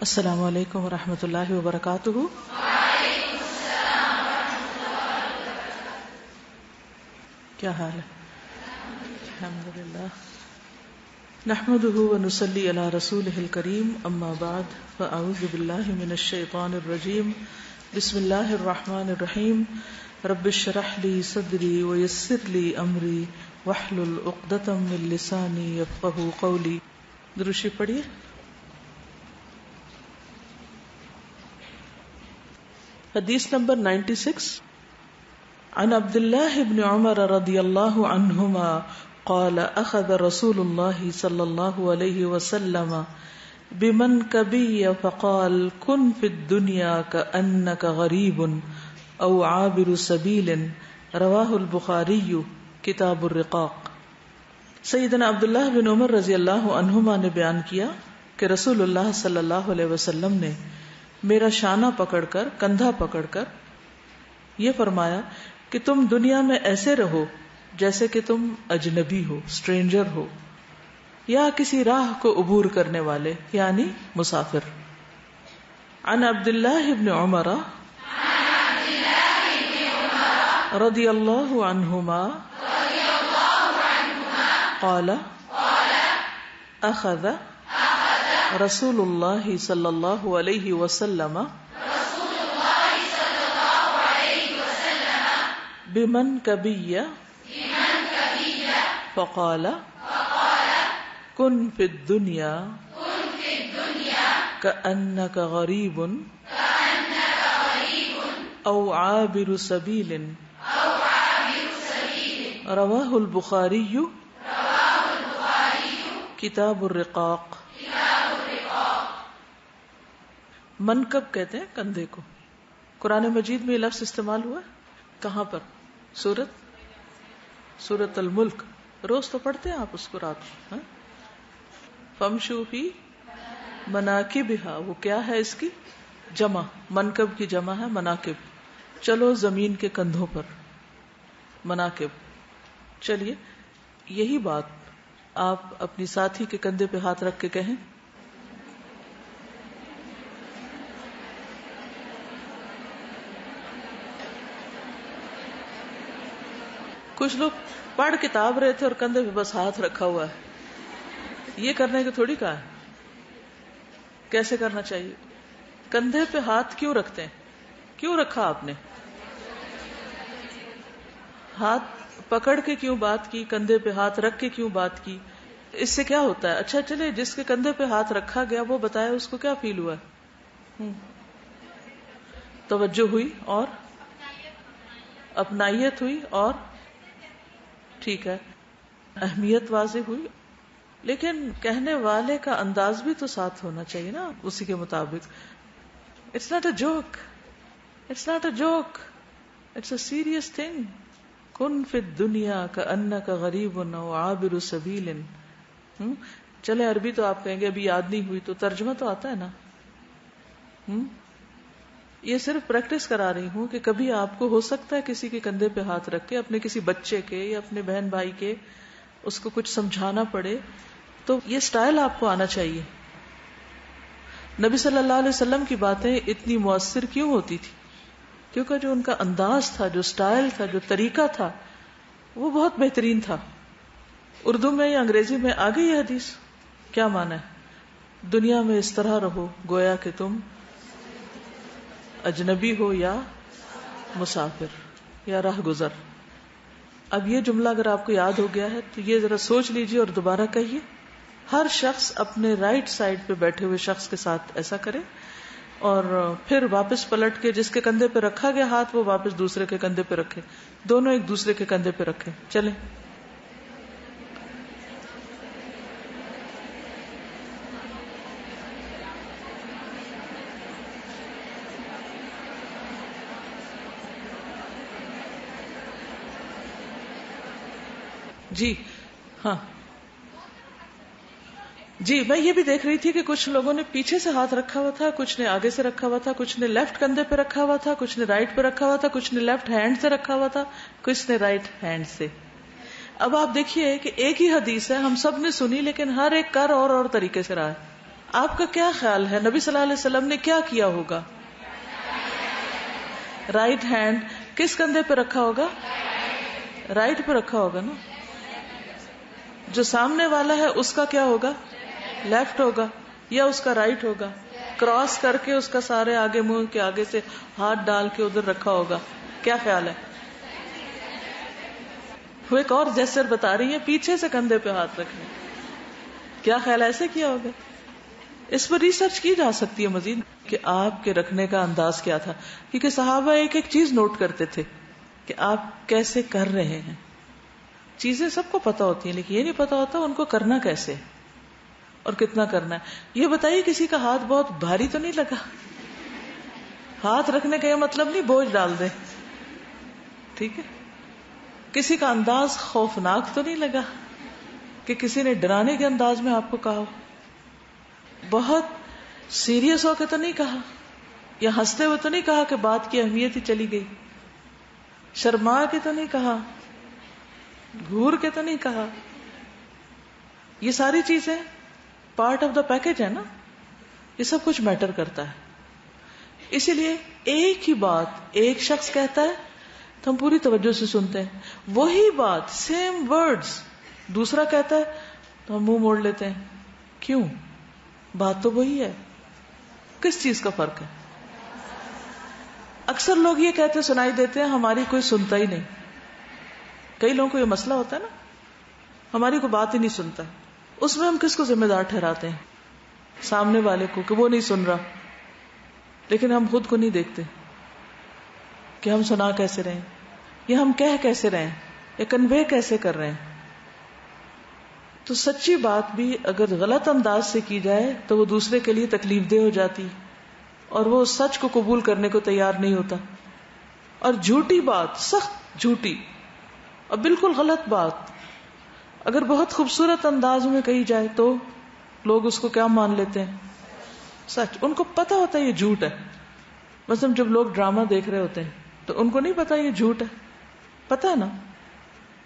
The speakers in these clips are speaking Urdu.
السلام علیکم ورحمۃ اللہ وبرکاتہ۔ کیا حال ہے؟ الحمد للہ نحمده ونصلي على رسوله الكريم اما بعد، فاعوذ بالله من الشيطان الرجيم بسم الله الرحمن الرحيم رب اشرح لي صدري ويسر لي امري واحلل عقدة من لساني يفقهوا قولي دروشی پڑھیے۔ حدیث نمبر 96 عن عبد الله بن عمر رضي الله عنهما قال اخذ رسول الله صلى الله عليه وسلم بمن كبي فقال كن في الدنيا كأنك غريب او عابر سبيل رواه البخاري کتاب الرقاق۔ سیدنا عبداللہ بن عمر رضی اللہ عنہما نے بیان کیا کہ رسول اللہ صلی اللہ علیہ وسلم نے میرا شانہ پکڑ کر، کندھا پکڑ کر، یہ فرمایا کہ تم دنیا میں ایسے رہو جیسے کہ تم اجنبی ہو، اسٹرینجر ہو، یا کسی راہ کو عبور کرنے والے یعنی مسافر۔ عن عبد اللہ ابن عمر رضی اللہ عنہما قال، اخذ رسول الله صلى الله عليه وسلم رسول الله صلى الله عليه وسلم بمن كبي بمن كبي فقال فقال كن في الدنيا كن في الدنيا كأنك غريب كأنك غريب أو عابر سبيل أو عابر سبيل رواه البخاري رواه البخاري كتاب الرقاق. منکب کہتے ہیں کندھے کو۔ قرآن مجید میں یہ لفظ استعمال ہوا کہاں پر؟ سورت؟ سورت الملک۔ روز تو پڑھتے ہیں آپ اس کو رات ہاں؟ فمشو ہی مناکب وہ کیا ہے اس کی؟ جمع۔ منکب کی جمع ہے مناکب۔ چلو زمین کے کندھوں پر۔ مناکب۔ چلیے، یہی بات آپ اپنی ساتھی کے کندھے پہ ہاتھ رکھ کے کہیں۔ کچھ لوگ پڑھ کتاب رہے تھے اور کندھے پہ بس ہاتھ رکھا ہوا ہے۔ یہ کرنے کی تھوڑی کہا ہے؟ کیسے کرنا چاہیے؟ کندھے پہ ہاتھ کیوں رکھتے ہیں؟ کیوں رکھا آپ نے؟ ہاتھ پکڑ کے کیوں بات کی؟ کندھے پہ ہاتھ رکھ کے کیوں بات کی؟ اس سے کیا ہوتا ہے؟ اچھا چلے، جس کے کندھے پہ ہاتھ رکھا گیا، وہ بتایا اس کو کیا فیل ہوا توجہ ہوئی اور؟ اپنائیت ہوئی اور؟ ٹھیک ہے۔ اہمیت واضح ہوئی۔ لیکن کہنے والے کا انداز بھی تو ساتھ ہونا چاہیے نا اسی کے مطابق۔ It's not a joke it's not a joke it's a serious thing کن فت دنیا کا ان کا غریب نو آبر سبیل۔ چلے عربی تو آپ کہیں گے ابھی یاد نہیں ہوئی تو ترجمہ تو آتا ہے نا۔ ہوں یہ صرف پریکٹس کرا رہی ہوں کہ کبھی آپ کو ہو سکتا ہے کسی کے کندھے پہ ہاتھ رکھ کے، اپنے کسی بچے کے یا اپنے بہن بھائی کے اس کو کچھ سمجھانا پڑے، تو یہ سٹائل آپ کو آنا چاہیے۔ نبی صلی اللہ علیہ وسلم کی باتیں اتنی مؤثر کیوں ہوتی تھی؟ کیونکہ جو ان کا انداز تھا، جو سٹائل تھا، جو طریقہ تھا، وہ بہت بہترین تھا۔ اردو میں یا انگریزی میں آگے یہ حدیث کیا مانا ہے؟ دنیا میں اس طرح رہو گویا کہ تم اجنبی ہو یا مسافر یا راہ گزر۔ اب یہ جملہ اگر آپ کو یاد ہو گیا ہے تو یہ ذرا سوچ لیجیے اور دوبارہ کہیے۔ ہر شخص اپنے رائٹ سائڈ پہ بیٹھے ہوئے شخص کے ساتھ ایسا کرے اور پھر واپس پلٹ کے جس کے کندھے پہ رکھا گیا ہاتھ وہ واپس دوسرے کے کندھے پہ رکھے۔ دونوں ایک دوسرے کے کندھے پہ رکھے۔ چلیں۔ جی ہاں۔ جی میں یہ بھی دیکھ رہی تھی کہ کچھ لوگوں نے پیچھے سے ہاتھ رکھا ہوا تھا، کچھ نے آگے سے رکھا ہوا تھا، کچھ نے لیفٹ کندھے پہ رکھا ہوا تھا، کچھ نے رائٹ پہ رکھا ہوا تھا، کچھ نے لیفٹ ہینڈ سے رکھا ہوا تھا، کچھ نے رائٹ ہینڈ سے۔ اب آپ دیکھیے کہ ایک ہی حدیث ہے، ہم سب نے سنی لیکن ہر ایک کر اور اور طریقے سے رہا ہے۔ آپ کا کیا خیال ہے؟ نبی صلی اللہ علیہ وسلم نے کیا کیا ہوگا؟ رائٹ ہینڈ کس کندھے پہ رکھا ہوگا؟ رائٹ پہ رکھا ہوگا نا؟ جو سامنے والا ہے اس کا کیا ہوگا لیفٹ ہوگا یا اس کا رائٹ ہوگا کراس کر کے اس کا سارے آگے منہ کے آگے سے ہاتھ ڈال کے ادھر رکھا ہوگا کیا خیال ہے وہ ایک اور جیسر بتا رہی ہے پیچھے سے کندھے پہ ہاتھ رکھنے۔ کیا خیال ایسے کیا ہوگا؟ اس پر ریسرچ کی جا سکتی ہے مزید کہ آپ کے رکھنے کا انداز کیا تھا۔ کیونکہ صحابہ ایک ایک چیز نوٹ کرتے تھے کہ آپ کیسے کر رہے ہیں۔ چیزیں سب کو پتا ہوتی ہیں، لیکن یہ نہیں پتا ہوتا ان کو کرنا کیسے اور کتنا کرنا ہے۔ یہ بتائیے کسی کا ہاتھ بہت بھاری تو نہیں لگا؟ ہاتھ رکھنے کا یہ مطلب نہیں بوجھ ڈال دے ٹھیک ہے؟ کسی کا انداز خوفناک تو نہیں لگا کہ کسی نے ڈرانے کے انداز میں آپ کو کہا بہت سیریس ہو کے تو نہیں کہا؟ یا ہنستے ہوئے تو نہیں کہا کہ بات کی اہمیت ہی چلی گئی؟ شرما کے تو نہیں کہا؟ گور کے تو نہیں کہا۔ یہ ساری چیزیں پارٹ آف دا پیکج ہے نا۔ یہ سب کچھ میٹر کرتا ہے۔ اسی لیے ایک ہی بات ایک شخص کہتا ہے، تو ہم پوری توجہ سے سنتے ہیں۔ وہی بات سیم ورڈز دوسرا کہتا ہے، تو ہم منہ موڑ لیتے ہیں۔ کیوں؟ بات تو وہی ہے۔ کس چیز کا فرق ہے؟ اکثر لوگ یہ کہتے، سنائی دیتے ہیں، ہماری کوئی سنتا ہی نہیں۔ کئی لوگوں کو یہ مسئلہ ہوتا ہے نا، ہماری کوئی بات ہی نہیں سنتا۔ اس میں ہم کس کو ذمہ دار ٹھہراتے ہیں؟ سامنے والے کو، کہ وہ نہیں سن رہا۔ لیکن ہم خود کو نہیں دیکھتے کہ ہم سنا کیسے رہے یا ہم کہہ کیسے رہے یا کنوے کیسے کر رہے ہیں۔ تو سچی بات بھی اگر غلط انداز سے کی جائے، تو وہ دوسرے کے لیے تکلیف دہ ہو جاتی۔ اور وہ سچ کو قبول کرنے کو تیار نہیں ہوتا۔ اور جھوٹی بات، سخت جھوٹی۔ اور بالکل غلط بات۔ اگر بہت خوبصورت انداز میں کہی جائے تو لوگ اس کو کیا مان لیتے ہیں؟ سچ، ان کو پتا ہوتا ہے یہ جھوٹ ہے۔ مثلا جب لوگ ڈرامہ دیکھ رہے ہوتے ہیں تو ان کو نہیں پتا یہ جھوٹ ہے۔ پتا ہے نا؟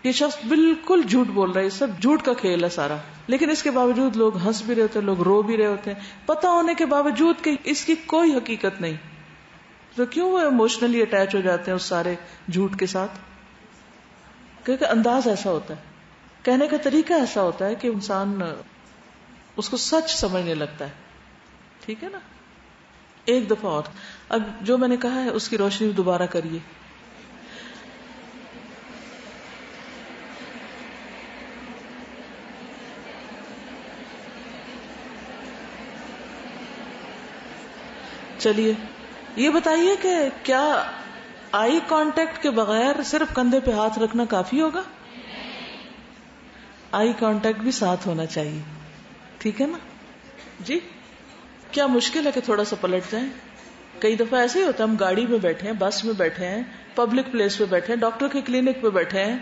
یہ شخص بالکل جھوٹ بول رہا ہے، یہ سب جھوٹ کا کھیل ہے سارا۔ لیکن اس کے باوجود لوگ ہنس بھی رہے ہوتے ہیں، لوگ رو بھی رہے ہوتے ہیں۔ پتا ہونے کے باوجود کہ اس کی کوئی حقیقت نہیں۔ تو کیوں وہ اموشنلی اٹیچ ہو جاتے ہیں اس سارے جھوٹ کے ساتھ؟ کیونکہ انداز ایسا ہوتا ہے، کہنے کا طریقہ ایسا ہوتا ہے کہ انسان اس کو سچ سمجھنے لگتا ہے۔ ٹھیک ہے نا؟ ایک دفعہ اور۔ اب جو میں نے کہا ہے، اس کی روشنی دوبارہ کریے۔ چلیے، یہ بتائیے کہ کیا آئی کانٹیکٹ کے بغیر صرف کندھے پہ ہاتھ رکھنا کافی ہوگا؟ آئی کانٹیکٹ بھی ساتھ ہونا چاہیے۔ ٹھیک ہے نا؟ جی؟ کیا مشکل ہے کہ تھوڑا سا پلٹ جائیں؟ کئی دفعہ ایسے ہی ہوتا ہے، ہم گاڑی میں بیٹھے ہیں، بس میں بیٹھے ہیں پبلک پلیس پہ بیٹھے ہیں ڈاکٹر کے کلینک پہ بیٹھے ہیں۔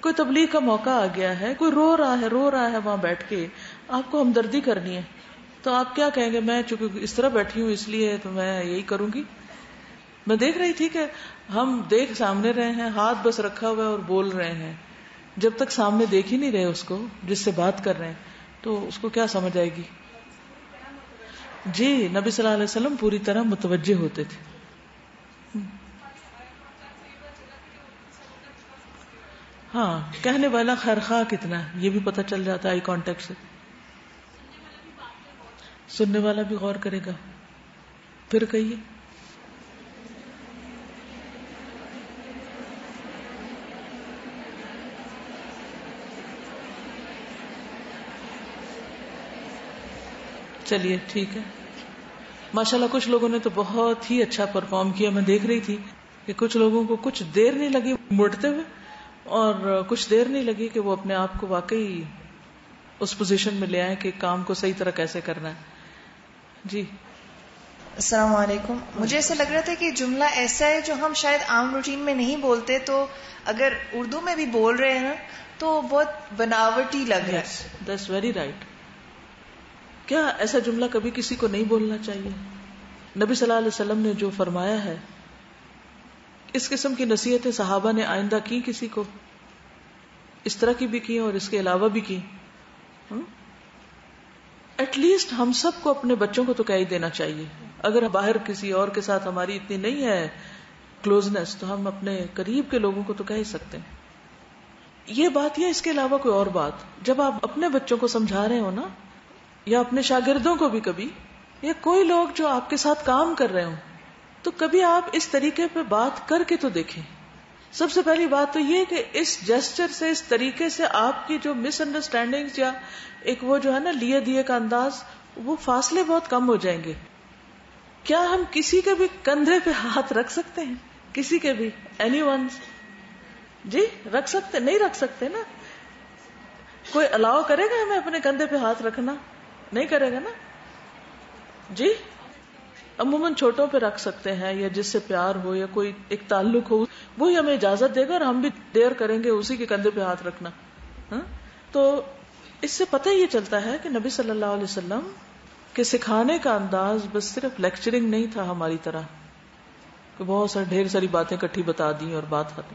کوئی تبلیغ کا موقع آ گیا ہے، کوئی رو رہا ہے، رو رہا ہے وہاں بیٹھ کے۔ آپ کو ہمدردی کرنی ہے۔ تو آپ کیا کہیں گے؟ میں چونکہ اس طرح بیٹھی ہوں اس لیے تو میں یہی کروں گی۔ میں دیکھ رہی تھی کہ ہم دیکھ سامنے رہے ہیں، ہاتھ بس رکھا ہوا ہے اور بول رہے ہیں۔ جب تک سامنے دیکھ ہی نہیں رہے اس کو، جس سے بات کر رہے ہیں، تو اس کو کیا سمجھ آئے گی؟ جی نبی صلی اللہ علیہ وسلم پوری طرح متوجہ ہوتے تھے۔ ہاں کہنے والا خیر خواہ کتنا ہے، یہ بھی پتہ چل جاتا ہے آئی کانٹیکٹ سے۔ سننے والا بھی غور کرے گا۔ پھر کہیے۔ چلیے ٹھیک ہے۔ ماشاء اللہ کچھ لوگوں نے تو بہت ہی اچھا پرفارم کیا میں دیکھ رہی تھی کہ کچھ لوگوں کو کچھ دیر نہیں لگی مڑتے ہوئے اور کچھ دیر نہیں لگی کہ وہ اپنے آپ کو واقعی اس پوزیشن میں لے آئے کہ کام کو صحیح طرح کیسے کرنا ہے۔ جی۔ السلام علیکم۔ مجھے ایسا لگ رہا تھا کہ جملہ ایسا ہے جو ہم شاید عام روٹین میں نہیں بولتے تو اگر اردو میں بھی بول رہے ہیں تو بہت بناوٹی لگ رہا ہے۔ دس ویری رائٹ کیا ایسا جملہ کبھی کسی کو نہیں بولنا چاہیے؟ نبی صلی اللہ علیہ وسلم نے جو فرمایا ہے، اس قسم کی نصیحتیں صحابہ نے آئندہ کی کسی کو؟ اس طرح کی بھی کی اور اس کے علاوہ بھی کی۔ ہاں؟ ایٹ لیسٹ ہم سب کو اپنے بچوں کو تو کہہ ہی دینا چاہیے۔ اگر باہر کسی اور کے ساتھ ہماری اتنی نہیں ہے کلوزنس تو ہم اپنے قریب کے لوگوں کو تو کہہ ہی سکتے ہیں۔ یہ بات یا اس کے علاوہ کوئی اور بات؟ جب آپ اپنے بچوں کو سمجھا رہے ہو نا یا اپنے شاگردوں کو بھی کبھی، یا کوئی لوگ جو آپ کے ساتھ کام کر رہے ہوں، تو کبھی آپ اس طریقے پہ بات کر کے تو دیکھیں۔ سب سے پہلی بات تو یہ کہ اس جسچر سے، اس طریقے سے آپ کی جو مس انڈرسٹینڈنگ یا ایک وہ جو ہے نا لیے دیے کا انداز، وہ فاصلے بہت کم ہو جائیں گے۔ کیا ہم کسی کے بھی کندھے پہ ہاتھ رکھ سکتے ہیں؟ کسی کے بھی اینی ون جی رکھ سکتے، نہیں رکھ سکتے نا۔ کوئی الاؤ کرے گا ہمیں اپنے کندھے پہ ہاتھ رکھنا؟ نہیں کرے گا نا؟ جی؟ عموماً چھوٹوں پہ رکھ سکتے ہیں یا جس سے پیار ہو یا کوئی ایک تعلق ہو، وہی ہمیں اجازت دے گا اور ہم بھی دیر کریں گے اسی کے کندھے پہ ہاتھ رکھنا۔ ہاں؟ تو اس سے پتہ یہ چلتا ہے کہ نبی صلی اللہ علیہ وسلم کے سکھانے کا انداز بس صرف لیکچرنگ نہیں تھا ہماری طرح۔ کہ بہت ساری ڈھیر ساری باتیں کٹھی بتا دی اور بات ختم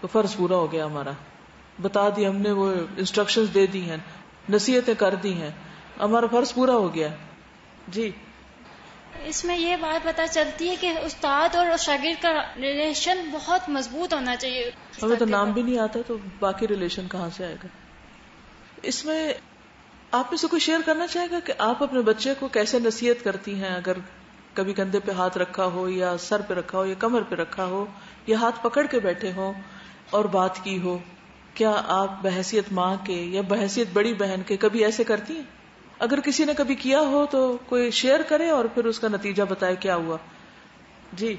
تو فرض پورا ہو گیا ہمارا۔ بتا دی ہم نے وہ انسٹرکشن دے دی ہیں، نصیحتیں کر دی ہیں۔ ہمارا فرض پورا ہو گیا۔ جی۔ اس میں یہ بات پتا چلتی ہے کہ استاد اور شاگرد کا ریلیشن بہت مضبوط ہونا چاہیے۔ ہمیں تو نام بھی نہیں آتا تو باقی ریلیشن کہاں سے آئے گا؟ اس میں آپ میں سے کوئی شیئر کرنا چاہے گا کہ آپ اپنے بچے کو کیسے نصیحت کرتی ہیں اگر کبھی کندھے پہ ہاتھ رکھا ہو یا سر پہ رکھا ہو یا کمر پہ رکھا ہو یا ہاتھ پکڑ کے بیٹھے ہو اور بات کی ہو کیا آپ بحثیت ماں کے یا بحثیت بڑی بہن کے کبھی ایسے کرتی ہیں؟ اگر کسی نے کبھی کیا ہو تو کوئی شیئر کرے اور پھر اس کا نتیجہ بتائے کیا ہوا۔ جی۔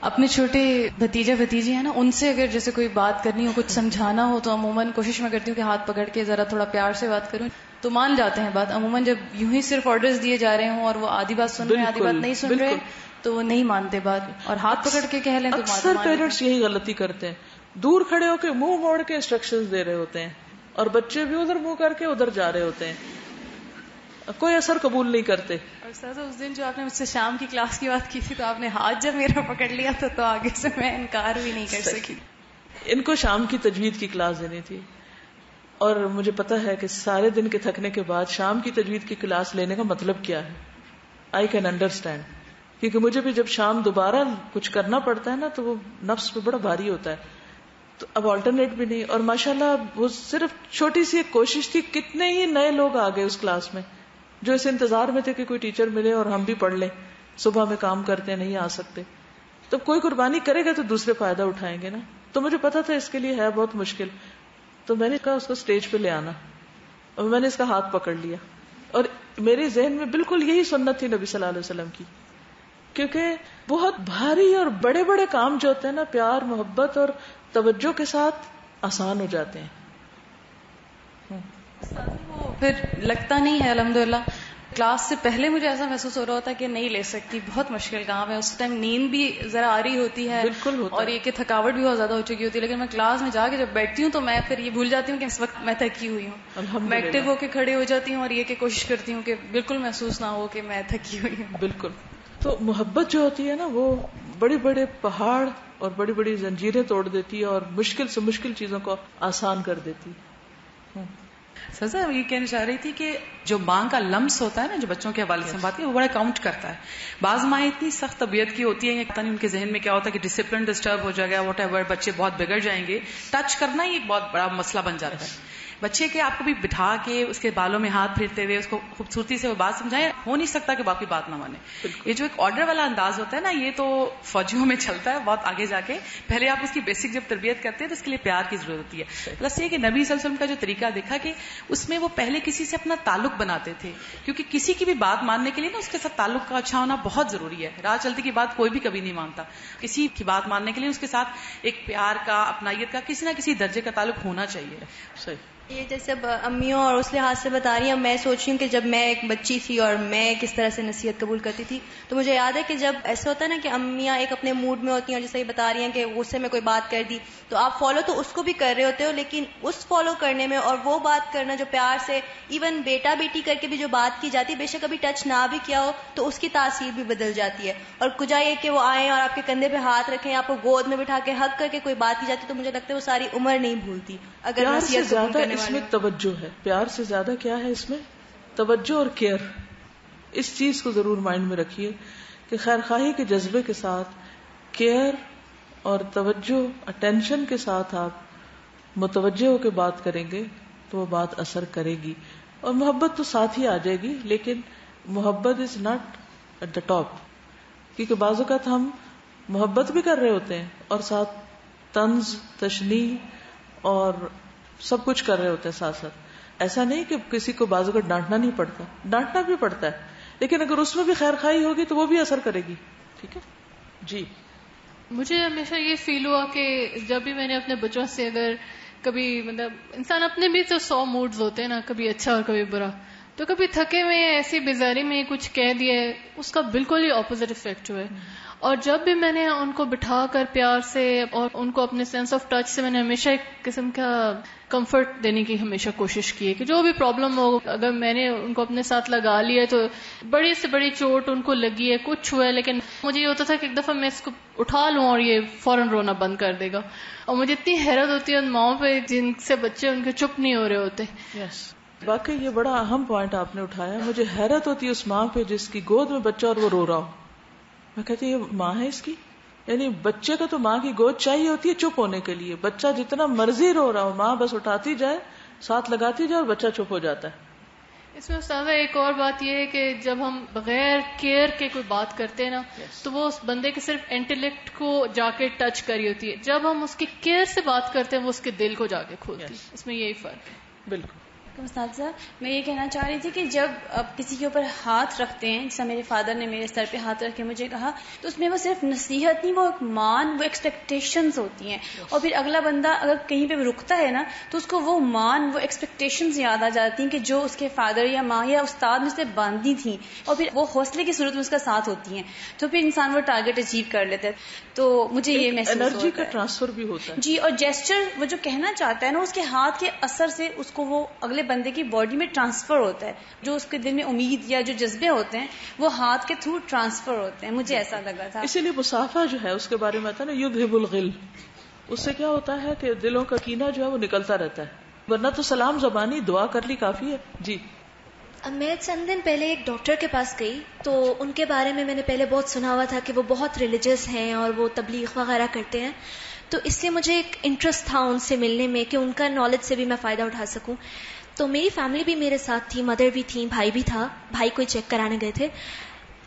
اپنے چھوٹے بھتیجا بھتیجی ہیں نا ان سے اگر جیسے کوئی بات کرنی ہو کچھ سمجھانا ہو تو عموماً کوشش میں کرتی ہوں کہ ہاتھ پکڑ کے ذرا تھوڑا پیار سے بات کروں۔ تو مان جاتے ہیں بات۔ عموماً جب یوں ہی صرف آرڈرز دیے جا رہے ہوں اور وہ آدھی بات سن رہے ہیں آدھی بات نہیں سن رہے تو وہ نہیں مانتے بات۔ اور ہاتھ پکڑ کے کہہ لیں تو اکثر پیرنٹس یہی غلطی کرتے ہیں۔ دور کھڑے ہو کے منہ موڑ کے انسٹرکشن دے رہے ہوتے ہیں اور بچے بھی ادھر منہ کر کے ادھر جا رہے ہوتے ہیں۔ کوئی اثر قبول نہیں کرتے۔ اور سر اس دن جو آپ نے مجھ سے شام کی کلاس کی بات کی تھی تو آپ نے ہاتھ جب میرا پکڑ لیا تھا تو آگے سے میں انکار بھی نہیں کر سکی۔ ان کو شام کی تجوید کی کلاس دینی تھی۔ اور مجھے پتا ہے کہ سارے دن کے تھکنے کے بعد شام کی تجوید کی کلاس لینے کا مطلب کیا ہے۔ آئی کین انڈرسٹینڈ کیونکہ مجھے بھی جب شام دوبارہ کچھ کرنا پڑتا ہے نا تو وہ نفس پہ بڑا بھاری ہوتا ہے۔ تو اب آلٹرنیٹ بھی نہیں۔ اور ماشاء اللہ وہ صرف چھوٹی سی ایک کوشش تھی کتنے ہی نئے لوگ آ گئے اس کلاس میں۔ جو اس انتظار میں تھے کہ کوئی ٹیچر ملے اور ہم بھی پڑھ لیں، صبح میں کام کرتے، نہیں آ سکتے۔ تو کوئی قربانی کرے گا تو دوسرے فائدہ اٹھائیں گے نا۔ تو مجھے پتا تھا اس کے لیے ہے بہت مشکل۔ تو میں نے کہا اس کو اسٹیج پہ لے آنا۔ اور میں نے اس کا ہاتھ پکڑ لیا۔ اور میرے ذہن میں بالکل یہی سنت تھی نبی صلی اللہ علیہ وسلم کی۔ کیونکہ بہت بھاری اور بڑے بڑے کام جو ہوتے ہیں نا، پیار، محبت اور توجہ کے ساتھ آسان ہو جاتے ہیں۔ وہ پھر لگتا نہیں ہے الحمد للہ کلاس سے پہلے مجھے ایسا محسوس ہو رہا ہوتا کہ نہیں لے سکتی بہت مشکل کام ہے۔ اس ٹائم نیند بھی ذرا آ رہی ہوتی ہے بالکل اور یہ کہ تھکاوٹ بھی بہت زیادہ ہو چکی ہوتی ہے۔ لیکن میں کلاس میں جا کے جب بیٹھتی ہوں تو میں پھر یہ بھول جاتی ہوں کہ اس وقت میں تھکی ہوئی ہوں۔ میں ایکٹیو ہو کے کھڑی ہو جاتی ہوں اور یہ کہ کوشش کرتی ہوں کہ بالکل محسوس نہ ہو کہ میں تھکی ہوئی ہوں۔ بالکل۔ تو محبت جو ہوتی ہے نا وہ بڑے بڑے پہاڑ اور بڑی بڑی زنجیریں توڑ دیتی ہے اور مشکل سے مشکل چیزوں کو آسان کر دیتی سزا یہ کہنا چاہ رہی تھی کہ جو ماں کا لمس ہوتا ہے نا جو بچوں کے حوالے سے بات ہے وہ بڑا کاؤنٹ کرتا ہے۔ بعض مائیں اتنی سخت طبیعت کی ہوتی ہیں پتہ نہیں ان کے ذہن میں کیا ہوتا ہے کہ ڈسپلن ڈسٹرب ہو جائے گا واٹ ایور بچے بہت بگڑ جائیں گے۔ ٹچ کرنا ہی ایک بہت بڑا مسئلہ بن جاتا ہے۔ بچے کے آپ کو بھی بٹھا کے اس کے بالوں میں ہاتھ پھرتے ہوئے اس کو خوبصورتی سے وہ بات سمجھائے ہو نہیں سکتا کہ باقی بات نہ مانے۔ یہ جو ایک آرڈر والا انداز ہوتا ہے نا یہ تو فوجیوں میں چلتا ہے بہت آگے جا کے۔ پہلے آپ اس کی بیسک جب تربیت کرتے ہیں تو اس کے لیے پیار کی ضرورت ہوتی ہے۔ پلس یہ کہ نبی صلی اللہ علیہ وسلم کا جو طریقہ دیکھا کہ اس میں وہ پہلے کسی سے اپنا تعلق بناتے تھے۔ کیونکہ کسی کی بھی بات ماننے کے لیے نا اس کے ساتھ تعلق کا اچھا ہونا بہت ضروری ہے۔ راہ چلتی کی بات کوئی بھی کبھی نہیں مانتا۔ کسی کی بات ماننے کے لیے اس کے ساتھ ایک پیار کا اپنائیت کا کسی نہ کسی درجے کا تعلق ہونا چاہیے۔ صحیح۔ یہ جیسے امیوں اور اس لحاظ سے بتا رہی ہیں میں سوچ رہی ہوں کہ جب میں ایک بچی تھی اور میں کس طرح سے نصیحت قبول کرتی تھی تو مجھے یاد ہے کہ جب ایسا ہوتا ہے نا کہ امیاں ایک اپنے موڈ میں ہوتی ہیں اور جیسے یہ بتا رہی ہیں کہ غصے میں کوئی بات کر دی تو آپ فالو تو اس کو بھی کر رہے ہوتے ہو لیکن اس فالو کرنے میں اور وہ بات کرنا جو پیار سے ایون بیٹا بیٹی کر کے بھی جو بات کی جاتی ہے بے شک ابھی ٹچ نہ بھی کیا ہو تو اس کی تاثیر بھی بدل جاتی ہے۔ اور کجا یہ کہ وہ آئیں اور آپ کے کندھے پہ ہاتھ رکھیں آپ کو گود میں بٹھا کے حق کر کے کوئی بات کی جاتی تو مجھے لگتا ہے وہ ساری عمر نہیں بھولتی اگر اس میں توجہ ہے۔ پیار سے زیادہ کیا ہے اس میں؟ توجہ اور کیئر۔ اس چیز کو ضرور مائنڈ میں رکھیے کہ خیر خواہی کے جذبے کے ساتھ کیئر اور توجہ اٹینشن کے ساتھ آپ متوجہ ہو کے بات کریں گے تو وہ بات اثر کرے گی۔ اور محبت تو ساتھ ہی آ جائے گی لیکن محبت is not at the top کیونکہ بعض اوقات ہم محبت بھی کر رہے ہوتے ہیں اور ساتھ طنز تشنی اور سب کچھ کر رہے ہوتے ہیں ساتھ ساتھ۔ ایسا نہیں کہ کسی کو بعض اوقات ڈانٹنا نہیں پڑتا۔ ڈانٹنا بھی پڑتا ہے۔ لیکن اگر اس میں بھی خیر خائی ہوگی تو وہ بھی اثر کرے گی۔ ٹھیک ہے؟ جی۔ مجھے ہمیشہ یہ فیل ہوا کہ جب بھی میں نے اپنے بچوں سے اگر کبھی مطلب انسان اپنے بھی تو سو موڈز ہوتے ہیں نا، کبھی اچھا اور کبھی برا۔ تو کبھی تھکے ہوئے ایسی بیزاری میں کچھ کہہ دیا اس کا بالکل ہی اپوزٹ افیکٹ ہوئے اور جب بھی میں نے ان کو بٹھا کر پیار سے اور ان کو اپنے سینس آف ٹچ سے میں نے ہمیشہ ایک قسم کا کمفرٹ دینے کی ہمیشہ کوشش کی ہے کہ جو بھی پرابلم ہو اگر میں نے ان کو اپنے ساتھ لگا لیا تو بڑی سے بڑی چوٹ ان کو لگی ہے کچھ ہوا ہے لیکن مجھے یہ ہوتا تھا کہ ایک دفعہ میں اس کو اٹھا لوں اور یہ فوراً رونا بند کر دے گا۔ اور مجھے اتنی حیرت ہوتی ہے ان ماؤں پہ جن سے بچے ان کے چپ نہیں ہو رہے ہوتے۔ یس باقی یہ بڑا اہم پوائنٹ آپ نے اٹھایا۔ مجھے حیرت ہوتی ہے اس ماں پہ جس کی گود میں بچہ اور وہ رو رہا ہو۔ میں کہتی یہ ماں ہے اس کی؟ یعنی بچے کو تو ماں کی گود چاہیے ہوتی ہے چپ ہونے کے لیے۔ بچہ جتنا مرضی رو رہا ہو ماں بس اٹھاتی جائے ساتھ لگاتی جائے اور بچہ چپ ہو جاتا ہے۔ اس میں استاد ایک اور بات یہ ہے کہ جب ہم بغیر کیئر کے کوئی بات کرتے ہیں نا تو وہ اس بندے کے صرف انٹلیکٹ کو جا کے ٹچ کری ہوتی ہے۔ جب ہم اس کی کیئر سے بات کرتے ہیں وہ اس کے دل کو جا کے کھولتی ہے۔ اس میں یہی فرق ہے۔ بالکل۔ استاد میں یہ کہنا چاہ رہی تھی کہ جب آپ کسی کے اوپر ہاتھ رکھتے ہیں جیسا میرے فادر نے میرے سر پہ ہاتھ رکھ کے مجھے کہا تو اس میں وہ صرف نصیحت نہیں وہ ایک مان وہ ایکسپیکٹیشنز ہوتی ہیں۔ اور پھر اگلا بندہ اگر کہیں پہ رکتا ہے نا تو اس کو وہ مان وہ ایکسپیکٹیشنز یاد آ جاتی ہیں کہ جو اس کے فادر یا ماں یا استاد نے اسے باندھی تھیں۔ اور پھر وہ حوصلے کی صورت میں اس کا ساتھ ہوتی ہیں۔ تو پھر انسان وہ ٹارگیٹ اچیو کر لیتے تو مجھے یہ محسوس انرجی کا ٹرانسفر بھی ہوتا ہے۔ جی اور جیسچر وہ جو کہنا چاہتا ہے نا اس کے ہاتھ کے اثر سے اس کو وہ اگلے بندے کی باڈی میں ٹرانسفر ہوتا ہے۔ جو اس کے دل میں امید یا جو جذبے ہوتے ہیں وہ ہاتھ کے تھرو ٹرانسفر ہوتے ہیں۔ مجھے ایسا لگا تھا۔ اسی لیے مسافہ جو ہے اس کے بارے میں آتا ہے نا یو ہب الغل۔ اس سے کیا ہوتا ہے کہ دلوں کا کینا جو ہے وہ نکلتا رہتا ہے۔ ورنہ تو سلام زبانی دعا کر لی کافی ہے۔ جی۔ میں چند دن پہلے ایک ڈاکٹر کے پاس گئی۔ تو ان کے بارے میں میں نے پہلے بہت سنا ہوا تھا کہ وہ بہت ریلیجس ہیں اور وہ تبلیغ وغیرہ کرتے ہیں۔ تو اس سے مجھے ایک انٹرسٹ تھا ان سے ملنے میں کہ ان کا نالج سے بھی میں فائدہ اٹھا سکوں۔ تو میری فیملی بھی میرے ساتھ تھی مدر بھی تھی، بھائی بھی تھا۔ بھائی کو چیک کرانے گئے تھے۔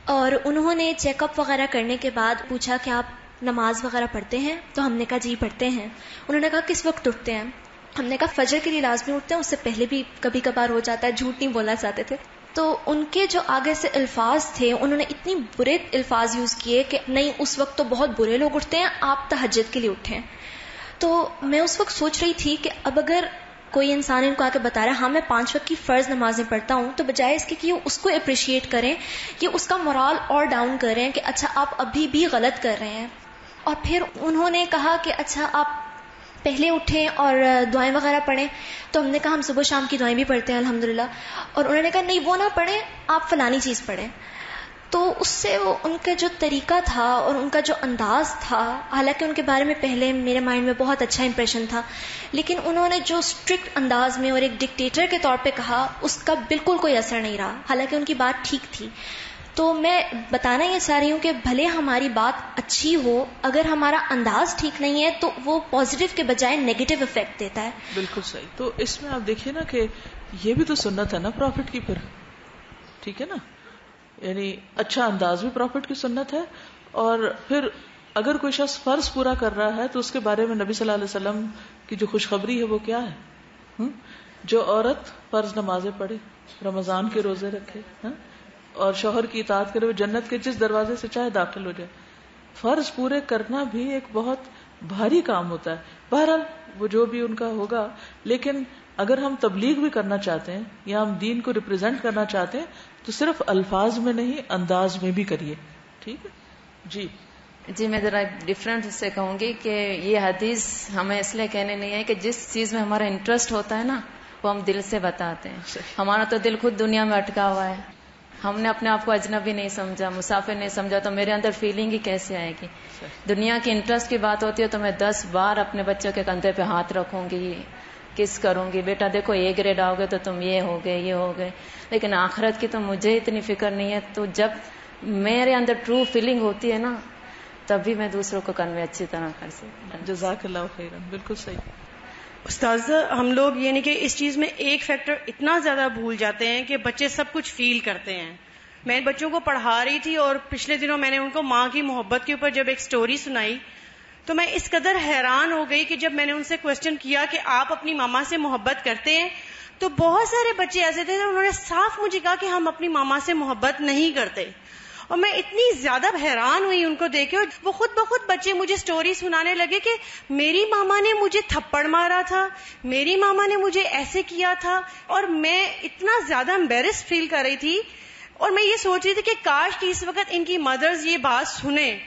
اور انہوں نے چیک اپ وغیرہ کرنے کے بعد پوچھا کہ آپ نماز وغیرہ پڑھتے ہیں؟ تو ہم نے کہا جی پڑھتے ہیں۔ انہوں نے کہا کس وقت اٹھتے ہیں؟ ہم نے کہا فجر کے لیے لازمی اٹھتے ہیں، اس سے پہلے بھی کبھی کبھار ہو جاتا ہے، جھوٹ نہیں بولنا چاہتے تھے۔ تو ان کے جو آگے سے الفاظ تھے، انہوں نے اتنی برے الفاظ یوز کیے کہ نہیں، اس وقت تو بہت برے لوگ اٹھتے ہیں، آپ تحجد کے لیے اٹھے تو میں اس وقت سوچ رہی تھی کہ اب اگر کوئی انسان ان کو آ کے بتا رہا ہے ہاں میں پانچ وقت کی فرض نمازیں پڑھتا ہوں، تو بجائے اس کے کہ اس کو اپریشیٹ کریں، کہ اس کا مرال اور ڈاؤن کریں کہ اچھا آپ ابھی بھی غلط کر رہے ہیں۔ اور پھر انہوں نے کہا کہ اچھا آپ پہلے اٹھیں اور دعائیں وغیرہ پڑھیں۔ تو ہم نے کہا ہم صبح شام کی دعائیں بھی پڑھتے ہیں الحمد اور انہوں نے کہا نہیں، وہ نہ پڑھیں، آپ فلانی چیز پڑھیں۔ تو اس سے وہ ان کا جو طریقہ تھا اور ان کا جو انداز تھا، حالانکہ ان کے بارے میں پہلے میرے مائنڈ میں بہت اچھا امپریشن تھا، لیکن انہوں نے جو اسٹرکٹ انداز میں اور ایک ڈکٹیٹر کے طور پہ کہا، اس کا بالکل کوئی اثر نہیں رہا۔ حالانکہ ان کی بات ٹھیک تھی۔ تو میں بتانا یہ چاہ رہی ہوں کہ بھلے ہماری بات اچھی ہو، اگر ہمارا انداز ٹھیک نہیں ہے تو وہ پازیٹو کے بجائے نیگیٹو افیکٹ دیتا ہے۔ بالکل صحیح۔ تو اس میں آپ دیکھیے نا کہ یہ بھی تو سنت ہے نا پروفٹ کی پھر۔ ٹھیک ہے نا؟ یعنی اچھا انداز بھی پروفٹ کی سنت ہے اور پھر اگر کوئی شخص فرض پورا کر رہا ہے تو اس کے بارے میں نبی صلی اللہ علیہ وسلم کی جو خوشخبری ہے وہ کیا ہے؟ جو عورت فرض نمازیں پڑھے، رمضان کے روزے رکھے اور شوہر کی اطاعت کرے، وہ جنت کے جس دروازے سے چاہے داخل ہو جائے۔ فرض پورے کرنا بھی ایک بہت بھاری کام ہوتا ہے۔ بہرحال وہ جو بھی ان کا ہوگا، لیکن اگر ہم تبلیغ بھی کرنا چاہتے ہیں یا ہم دین کو ریپرزینٹ کرنا چاہتے ہیں تو صرف الفاظ میں نہیں انداز میں بھی کریے۔ ٹھیک ہے؟ جی۔ جی میں ذرا ڈفرینٹ سے کہوں گی کہ یہ حدیث ہمیں اس لیے کہنے نہیں ہے کہ جس چیز میں ہمارا انٹرسٹ ہوتا ہے نا وہ ہم دل سے بتاتے ہیں۔ ہمارا تو دل خود دنیا میں اٹکا ہوا ہے۔ ہم نے اپنے آپ کو اجنبی نہیں سمجھا مسافر نہیں سمجھا تو میرے اندر فیلنگ ہی کیسے آئے گی؟ دنیا کی انٹرسٹ کی بات ہوتی ہے تو میں دس بار اپنے بچوں کے کندھے پہ ہاتھ رکھوں گی۔ کس کروں گی؟ بیٹا دیکھو، اے گریڈ آؤ گے تو تم یہ ہو گئے، یہ ہو گئے۔ لیکن آخرت کی تو مجھے اتنی فکر نہیں ہے۔ تو جب میرے اندر ٹرو فیلنگ ہوتی ہے نا، تب بھی میں دوسروں کو کنوے اچھی طرح کر سکتی جزاک اللہ خیر بالکل صحیح۔ استاذ ہم لوگ یعنی کہ اس چیز میں ایک فیکٹر اتنا زیادہ بھول جاتے ہیں کہ بچے سب کچھ فیل کرتے ہیں۔ میں بچوں کو پڑھا رہی تھی اور پچھلے دنوں میں نے ان کو ماں کی محبت کے اوپر جب ایک سٹوری سنائی تو میں اس قدر حیران ہو گئی کہ جب میں نے ان سے کوشچن کیا کہ آپ اپنی ماما سے محبت کرتے ہیں، تو بہت سارے بچے ایسے تھے انہوں نے صاف مجھے کہا کہ ہم اپنی ماما سے محبت نہیں کرتے۔ اور میں اتنی زیادہ حیران ہوئی ان کو دیکھے اور وہ خود بخود بچے مجھے سٹوری سنانے لگے کہ میری ماما نے مجھے تھپڑ مارا تھا، میری ماما نے مجھے ایسے کیا تھا۔ اور میں اتنا زیادہ امبیرس فیل کر رہی تھی اور میں یہ سوچ رہی تھی کہ کاش کی اس وقت ان کی مدرز یہ بات سنیں۔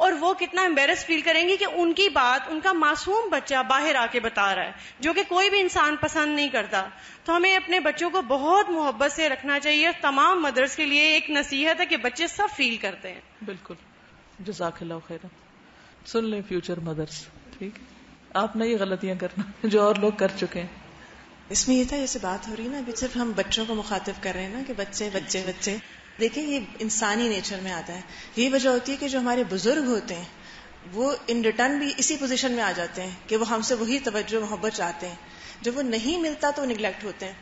اور وہ کتنا امبیرس فیل کریں گی کہ ان کی بات ان کا معصوم بچہ باہر آ کے بتا رہا ہے جو کہ کوئی بھی انسان پسند نہیں کرتا۔ تو ہمیں اپنے بچوں کو بہت محبت سے رکھنا چاہیے تمام مدرس کے لیے ایک نصیحت ہے کہ بچے سب فیل کرتے ہیں۔ بالکل۔ جزاک اللہ خیر سن لیں فیوچر مدرس ٹھیک آپ نہیں غلطیاں کرنا جو اور لوگ کر چکے ہیں۔ اس میں یہ تھا جیسے بات ہو رہی ہے نا ابھی صرف ہم بچوں کو مخاطب کر رہے ہیں نا کہ بچے بچے بچے۔ دیکھیں، یہ انسانی نیچر میں آتا ہے۔ یہی وجہ ہوتی ہے کہ جو ہمارے بزرگ ہوتے ہیں، وہ ان ریٹرن بھی اسی پوزیشن میں آ جاتے ہیں کہ وہ ہم سے وہی توجہ، محبت چاہتے ہیں۔ جب وہ نہیں ملتا تو نگلیکٹ ہوتے ہیں۔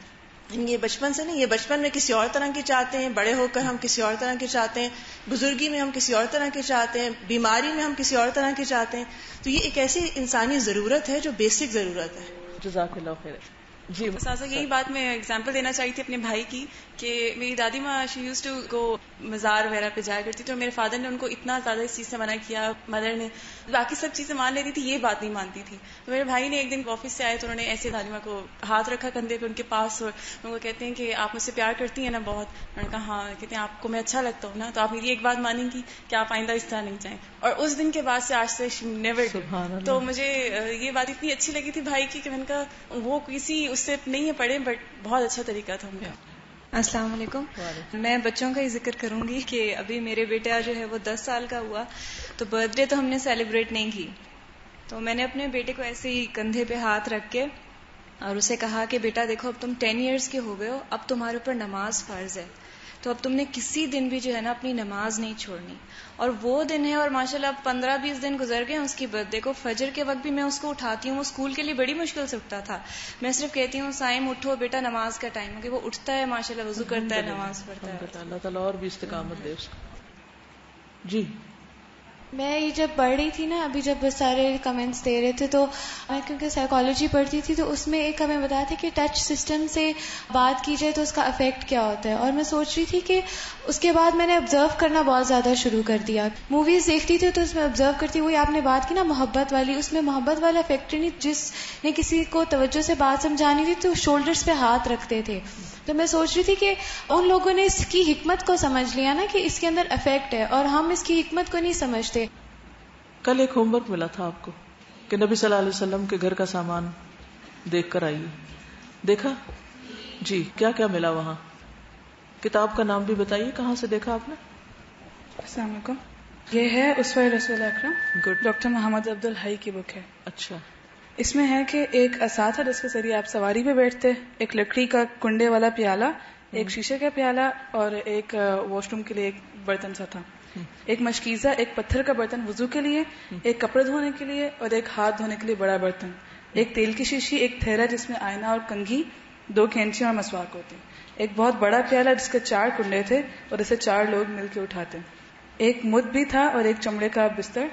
یہ بچپن سے نہیں، یہ بچپن میں کسی اور طرح کی چاہتے ہیں، بڑے ہو کر ہم کسی اور طرح کے چاہتے ہیں، بزرگی میں ہم کسی اور طرح کے چاہتے ہیں، بیماری میں ہم کسی اور طرح کے چاہتے ہیں۔ تو یہ ایک ایسی انسانی ضرورت ہے جو بیسک ضرورت ہے۔ جزاک اللہ خیر۔ جی سازا یہی بات میں اگزامپل دینا چاہی تھی اپنے بھائی کی کہ میری دادی ماں شی یوز ٹو گو مزار وغیرہ پہ جایا کرتی تھی اور میرے فادر نے ان کو اتنا زیادہ اس چیز سے منع کیا مدر نے باقی سب چیزیں مان لیتی تھی یہ بات نہیں مانتی تھی۔ تو میرے بھائی نے ایک دن آفس سے آئے تو انہوں نے ایسے ماں کو ہاتھ رکھا کندھے پہ ان کے پاس اور ان کو کہتے ہیں کہ آپ مجھ سے پیار کرتی ہیں نا بہت۔ انہوں نے کہا ہاں کہتے ہیں آپ کو میں اچھا لگتا ہوں نا تو آپ میری ایک بات مانیں گی کہ آپ آئندہ اس طرح نہیں چاہیں اور اس دن کے بعد سے آج سے نیور تو مجھے یہ بات اتنی اچھی لگی تھی بھائی کی کہ میں نے کہا وہ کسی اس سے نہیں ہے پڑھے بٹ بہت اچھا طریقہ تھا ان کا السلام علیکم۔ میں بچوں کا ہی ذکر کروں گی کہ ابھی میرے بیٹا جو ہے وہ دس سال کا ہوا تو برتھ ڈے تو ہم نے سیلیبریٹ نہیں کی۔ تو میں نے اپنے بیٹے کو ایسے ہی کندھے پہ ہاتھ رکھ کے اور اسے کہا کہ بیٹا دیکھو اب تم ٹین ایئرس کے ہو گئے ہو اب تمہارے اوپر نماز فرض ہے۔ تو اب تم نے کسی دن بھی جو ہے نا اپنی نماز نہیں چھوڑنی۔ اور وہ دن ہے اور ماشاء اللہ پندرہ بیس دن گزر گئے اس کی برتھ ڈے کو۔ فجر کے وقت بھی میں اس کو اٹھاتی ہوں۔ وہ اسکول کے لیے بڑی مشکل سے اٹھتا تھا۔ میں صرف کہتی ہوں، سائم اٹھو بیٹا نماز کا ٹائم کہ وہ اٹھتا ہے ماشاء اللہ وضو کرتا ہے، نماز پڑھتا ہے۔ اللہ تعالیٰ اور بھی استقامت دے اس جی۔ میں یہ جب پڑھ رہی تھی نا، ابھی جب سارے کمنٹس دے رہے تھے، تو میں کیونکہ سائیکالوجی پڑھتی تھی، تو اس میں ایک ہمیں بتایا تھا کہ ٹچ سسٹم سے بات کی جائے تو اس کا افیکٹ کیا ہوتا ہے۔ اور میں سوچ رہی تھی کہ اس کے بعد میں نے آبزرو کرنا بہت زیادہ شروع کر دیا۔ موویز دیکھتی تھی تو اس میں آبزرو کرتی وہی آپ نے بات کی نا، محبت والی۔ اس میں محبت والا فیکٹر نہیں، جس نے کسی کو توجہ سے بات سمجھانی تھی تو شولڈرز پہ ہاتھ رکھتے تھے۔ تو میں سوچ رہی تھی کہ ان لوگوں نے اس کی حکمت کو سمجھ لیا نا کہ اس کے اندر افیکٹ ہے اور ہم اس کی حکمت کو نہیں سمجھتے۔ کل ایک ہوم ورک ملا تھا آپ کو کہ نبی صلی اللہ علیہ وسلم کے گھر کا سامان دیکھ کر آئیے۔ دیکھا؟ جی کیا کیا ملا وہاں؟ کتاب کا نام بھی بتائیے کہاں سے دیکھا آپ نے؟ السلام علیکم۔ یہ ہے اسوائے رسول اکرم۔ گڈ ڈاکٹر محمد عبد الحی کی بک ہے۔ اچھا۔ اس میں ہے کہ ایک اساتھ ہے جس کے ذریعے آپ سواری پہ بیٹھتے ایک لکڑی کا کنڈے والا پیالہ، ایک شیشے کا پیالہ اور ایک واش روم کے لیے ایک برتن سا تھا۔ ایک مشکیزہ، ایک پتھر کا برتن وضو کے لیے، ایک کپڑے دھونے کے لیے اور ایک ہاتھ دھونے کے لیے بڑا برتن۔ ایک تیل کی شیشی، ایک تھیرا جس میں آئینہ اور کنگھی، دو کھینچی اور مسواک ہوتے ایک بہت بڑا پیالہ جس کے چار کنڈے تھے اور اسے چار لوگ مل کے اٹھاتے ایک مد بھی تھا اور ایک چمڑے کا بستر۔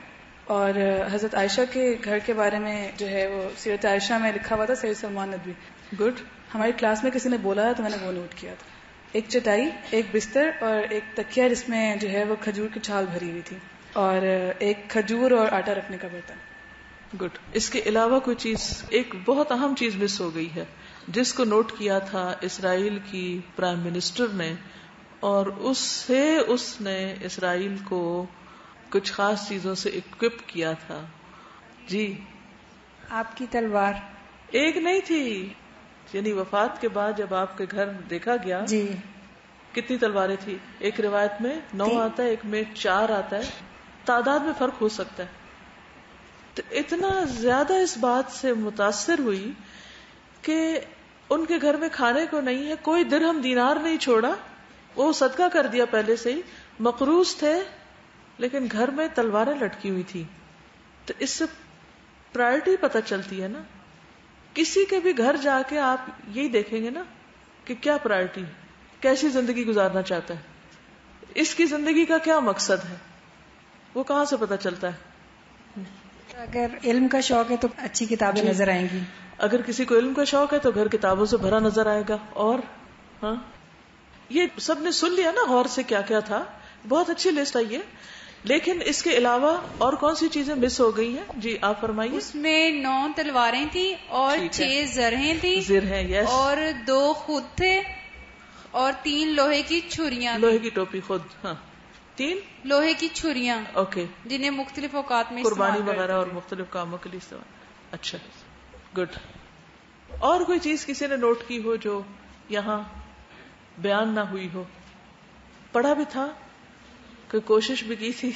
اور حضرت عائشہ کے گھر کے بارے میں جو ہے وہ سیرت عائشہ میں لکھا ہوا تھا، سید سلمان ندوی۔ گڈ ہماری کلاس میں کسی نے بولا تھا تو میں نے وہ نوٹ کیا تھا۔ ایک چٹائی، ایک بستر اور ایک تکیا جس میں جو ہے وہ کھجور کی چھال بھری ہوئی تھی اور ایک کھجور اور آٹا رکھنے کا برتن۔ گڈ اس کے علاوہ کوئی چیز، ایک بہت اہم چیز مس ہو گئی ہے۔ جس کو نوٹ کیا تھا، اسرائیل کی پرائم منسٹر نے اور اس سے اس نے اسرائیل کو کچھ خاص چیزوں سے اکوپ کیا تھا۔ جی۔ آپ کی تلوار۔ ایک نہیں تھی۔ یعنی وفات کے بعد جب آپ کے گھر دیکھا گیا جی۔ کتنی تلواریں تھی ایک روایت میں نو آتا ہے ایک میں چار آتا ہے۔ تعداد میں فرق ہو سکتا ہے۔ تو اتنا زیادہ اس بات سے متاثر ہوئی کہ ان کے گھر میں کھانے کو نہیں ہے کوئی درہم دینار نہیں چھوڑا۔ وہ صدقہ کر دیا پہلے سے ہی۔ مقروض تھے۔ لیکن گھر میں تلواریں لٹکی ہوئی تھی تو اس سے پرائرٹی پتہ چلتی ہے نا۔ کسی کے بھی گھر جا کے آپ یہی دیکھیں گے نا کہ کیا پرائرٹی کیسی زندگی گزارنا چاہتا ہے۔ اس کی زندگی کا کیا مقصد ہے۔ وہ کہاں سے پتا چلتا ہے؟ اگر علم کا شوق ہے تو اچھی کتابیں جی۔ نظر آئیں گی۔ اگر کسی کو علم کا شوق ہے تو گھر کتابوں سے بھرا نظر آئے گا۔ اور ہاں۔ یہ سب نے سن لیا نا غور سے کیا کیا تھا۔ بہت اچھی لسٹ آئی ہے۔ لیکن اس کے علاوہ اور کون سی چیزیں مس ہو گئی ہیں؟ جی آپ فرمائیے۔ اس میں نو تلواریں تھی اور۔ چھ زرہیں تھی زر ہیں یس اور دو خود تھے اور تین لوہے کی چھریاں لوہے کی ٹوپی خود ہاں۔ تین؟ لوہے کی چھریاں اوکے۔ جنہیں مختلف اوقات میں قربانی وغیرہ اور مختلف کاموں کے لیے استعمال۔ اچھا گڈ اور کوئی چیز کسی نے نوٹ کی ہو جو یہاں بیان نہ ہوئی ہو؟ پڑھا بھی تھا؟ کوئی کوشش بھی کی تھی۔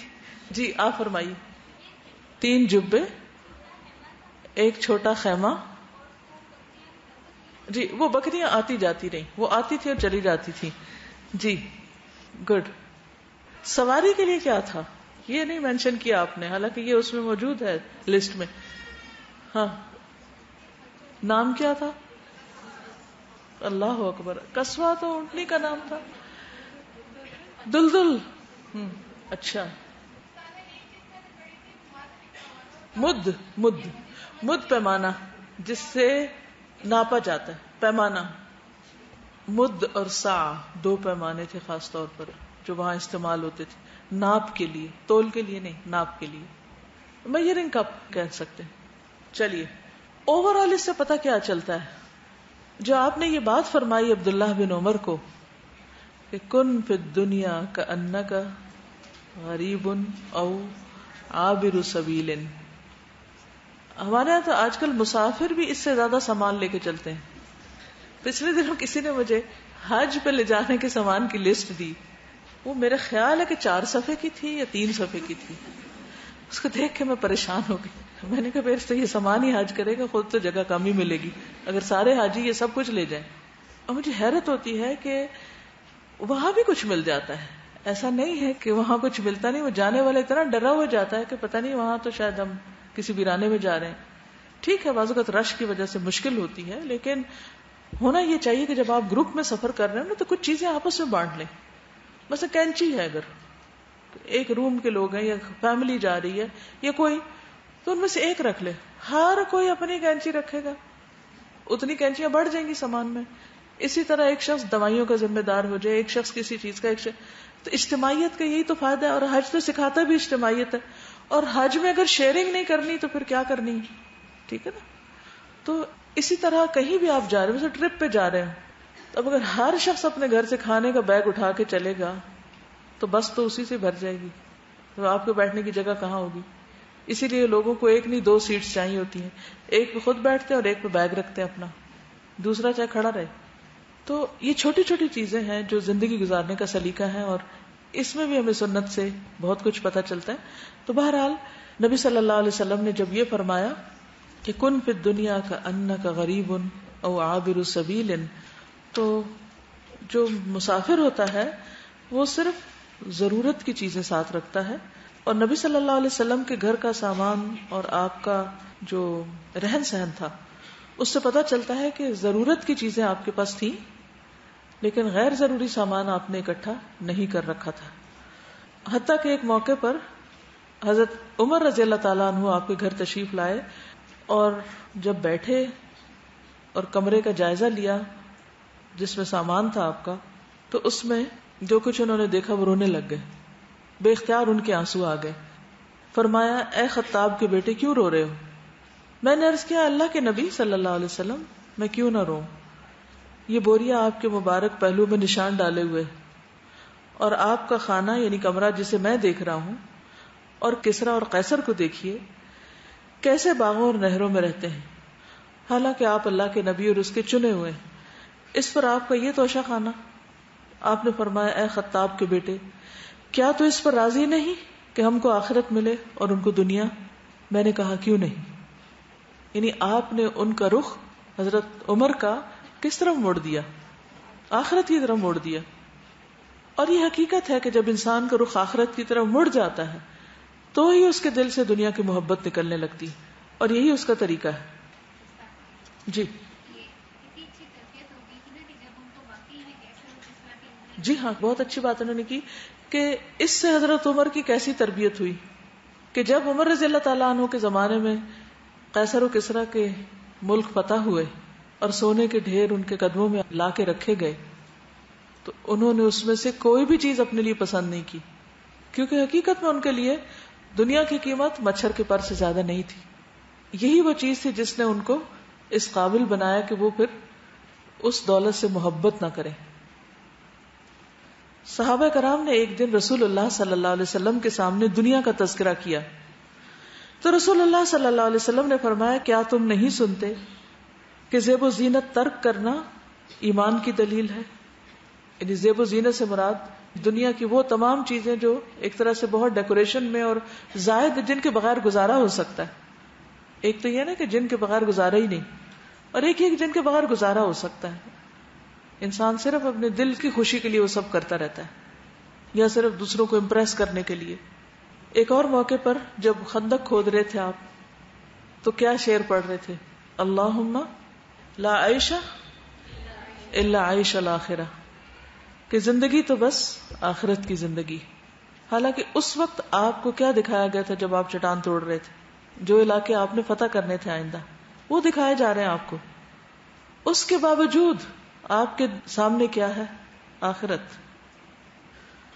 جی آپ فرمائیے۔ تین جبے، ایک چھوٹا خیمہ۔ جی وہ بکریاں آتی جاتی رہی وہ آتی تھی اور چلی جاتی تھی۔ جی گڈ۔ سواری کے لیے کیا تھا؟ یہ نہیں مینشن کیا آپ نے۔ حالانکہ یہ اس میں موجود ہے لسٹ میں۔ ہاں۔ نام کیا تھا؟ اللہ اکبر۔ کسوا تو اونٹنی کا نام تھا۔ دلدل۔ ہوں اچھا۔ مد مد۔ مد پیمانہ، جس سے ناپا جاتا ہے، پیمانہ۔ مد اور سا دو پیمانے تھے خاص طور پر، جو وہاں استعمال ہوتے تھے۔ ناپ کے لیے، تول کے لیے نہیں، ناپ کے لیے۔ میئرنگ کپ کہہ سکتے۔ ہیں چلیے اوور آل اس سے پتا کیا چلتا ہے؟ جو آپ نے یہ بات فرمائی عبداللہ بن عمر کو کہ کن فی دنیا کا ان کا غریب او عابر سبیل ہمارے یہاں تو آج کل مسافر بھی اس سے زیادہ سامان لے کے چلتے ہیں۔ پچھلے دنوں کسی نے مجھے حج پہ لے جانے کے سامان کی لسٹ دی۔ وہ میرا خیال ہے کہ چار صفحے کی تھی یا تین صفحے کی تھی۔ اس کو دیکھ کے میں پریشان ہو گئی۔ میں نے کہا پھر تو یہ سامان ہی حج کرے گا، خود تو جگہ کم ہی ملے گی۔ اگر سارے حاجی یہ سب کچھ لے جائیں۔ اور مجھے حیرت ہوتی ہے کہ وہاں بھی کچھ مل جاتا ہے۔ ایسا نہیں ہے کہ وہاں کچھ ملتا نہیں، وہ جانے والا اتنا ڈرا ہو جاتا ہے کہ پتہ نہیں وہاں تو شاید ہم کسی ویرانے میں جا رہے ہیں۔ ٹھیک ہے، بعض اوقات رش کی وجہ سے مشکل ہوتی ہے، لیکن ہونا یہ چاہیے کہ جب آپ گروپ میں سفر کر رہے ہیں نا، تو کچھ چیزیں آپس میں بانٹ لیں۔ بس کینچی ہے اگر۔ ایک روم کے لوگ ہیں یا فیملی جا رہی ہے یا کوئی، تو ان میں سے ایک رکھ لے۔ ہر کوئی اپنی کینچی رکھے گا۔ اتنی کینچیاں بڑھ جائیں گی سامان میں۔ اسی طرح ایک شخص دوائیوں کا ذمہ دار ہو جائے، ایک شخص کسی چیز کا، ایک شخص تو اجتماعیت کا یہی تو فائدہ ہے، اور حج تو سکھاتا بھی اجتماعیت ہے۔ اور حج میں اگر شیئرنگ نہیں کرنی تو پھر کیا کرنی؟ ٹھیک ہے نا؟ تو اسی طرح کہیں بھی آپ جا رہے ہیں ٹرپ پہ جا رہے ہیں اب اگر ہر شخص اپنے گھر سے کھانے کا بیگ اٹھا کے چلے گا، تو بس تو اسی سے بھر جائے گی۔ تو آپ کے بیٹھنے کی جگہ کہاں ہوگی؟ اسی لیے لوگوں کو ایک نہیں، دو سیٹس چاہیے ہوتی ہیں۔ ایک پہ خود بیٹھتے ہیں اور ایک پہ بیگ رکھتے ہیں اپنا۔ دوسرا چاہے کھڑا رہے۔ تو یہ چھوٹی چھوٹی چیزیں ہیں جو زندگی گزارنے کا سلیقہ ہے اور اس میں بھی ہمیں سنت سے بہت کچھ پتا چلتا ہے۔ تو بہرحال نبی صلی اللہ علیہ وسلم نے جب یہ فرمایا کہ کن فی دنیا کا ان کا غریب ان او عابر سبیل، تو جو مسافر ہوتا ہے وہ صرف ضرورت کی چیزیں ساتھ رکھتا ہے اور نبی صلی اللہ علیہ وسلم کے گھر کا سامان اور آپ کا جو رہن سہن تھا، اس سے پتا چلتا ہے کہ ضرورت کی چیزیں آپ کے پاس تھیں۔ لیکن غیر ضروری سامان آپ نے اکٹھا نہیں کر رکھا تھا۔ حتیٰ کہ ایک موقع پر حضرت عمر رضی اللہ تعالیٰ عنہ آپ کے گھر تشریف لائے اور جب بیٹھے اور کمرے کا جائزہ لیا جس میں سامان تھا آپ کا، تو اس میں جو کچھ انہوں نے دیکھا وہ رونے لگ گئے۔ بے اختیار ان کے آنسو آ گئے۔ فرمایا، اے خطاب کے بیٹے، کیوں رو رہے ہو؟ میں نے عرض کیا، اللہ کے نبی صلی اللہ علیہ وسلم، میں کیوں نہ رو یہ بوریا آپ کے مبارک پہلو میں نشان ڈالے ہوئے اور آپ کا خانہ یعنی کمرہ جسے میں دیکھ رہا ہوں، اور کسرا اور قیصر کو دیکھیے، کیسے باغوں اور نہروں میں رہتے ہیں۔ حالانکہ آپ اللہ کے نبی اور اس کے چنے ہوئے اس پر آپ کا یہ توشہ خانہ۔ آپ نے فرمایا، اے خطاب کے بیٹے، کیا تو اس پر راضی نہیں کہ ہم کو آخرت ملے اور ان کو دنیا؟ میں نے کہا، کیوں نہیں؟ یعنی آپ نے ان کا رخ حضرت عمر کا کس طرح موڑ دیا؟ آخرت کی طرف موڑ دیا۔ اور یہ حقیقت ہے کہ جب انسان کا رخ آخرت کی طرف مڑ جاتا ہے، تو ہی اس کے دل سے دنیا کی محبت نکلنے لگتی اور یہی اس کا طریقہ ہے۔ جی۔ جی ہاں بہت اچھی بات انہوں نے کی کہ اس سے حضرت عمر کی کیسی تربیت ہوئی؟ کہ جب عمر رضی اللہ تعالیٰ عنہ کے زمانے میں قیصر و کسرا کے ملک فتح ہوئے اور سونے کے ڈھیر ان کے قدموں میں لا کے رکھے گئے تو انہوں نے اس میں سے کوئی بھی چیز اپنے لیے پسند نہیں کی کیونکہ حقیقت میں ان کے لیے دنیا کی قیمت مچھر کے پر سے زیادہ نہیں تھی۔ یہی وہ چیز تھی جس نے ان کو اس قابل بنایا کہ وہ پھر اس دولت سے محبت نہ کرے صحابہ کرام نے ایک دن رسول اللہ صلی اللہ علیہ وسلم کے سامنے دنیا کا تذکرہ کیا۔ تو رسول اللہ صلی اللہ علیہ وسلم نے فرمایا، کیا تم نہیں سنتے؟ کہ زیب و زینت ترک کرنا ایمان کی دلیل ہے۔ یعنی زیب و زینت سے مراد دنیا کی وہ تمام چیزیں جو ایک طرح سے بہت ڈیکوریشن میں اور زائد جن کے بغیر گزارا ہو سکتا ہے۔ ایک تو یہ نا کہ جن کے بغیر گزارا ہی نہیں، اور ایک یہ جن کے بغیر گزارا ہو سکتا ہے۔ انسان صرف اپنے دل کی خوشی کے لیے وہ سب کرتا رہتا ہے، یا صرف دوسروں کو امپریس کرنے کے لیے۔ ایک اور موقع پر جب خندق کھود رہے تھے آپ، تو کیا شیر پڑھ رہے تھے؟ اللہ لا عائشہ اللہ عائش الآخرہ کہ زندگی تو بس آخرت کی زندگی۔ حالانکہ اس وقت آپ کو کیا دکھایا گیا تھا جب آپ چٹان توڑ رہے تھے؟ جو علاقے آپ نے فتح کرنے تھے آئندہ، وہ دکھائے جا رہے ہیں آپ کو۔ اس کے باوجود آپ کے سامنے کیا ہے؟ آخرت۔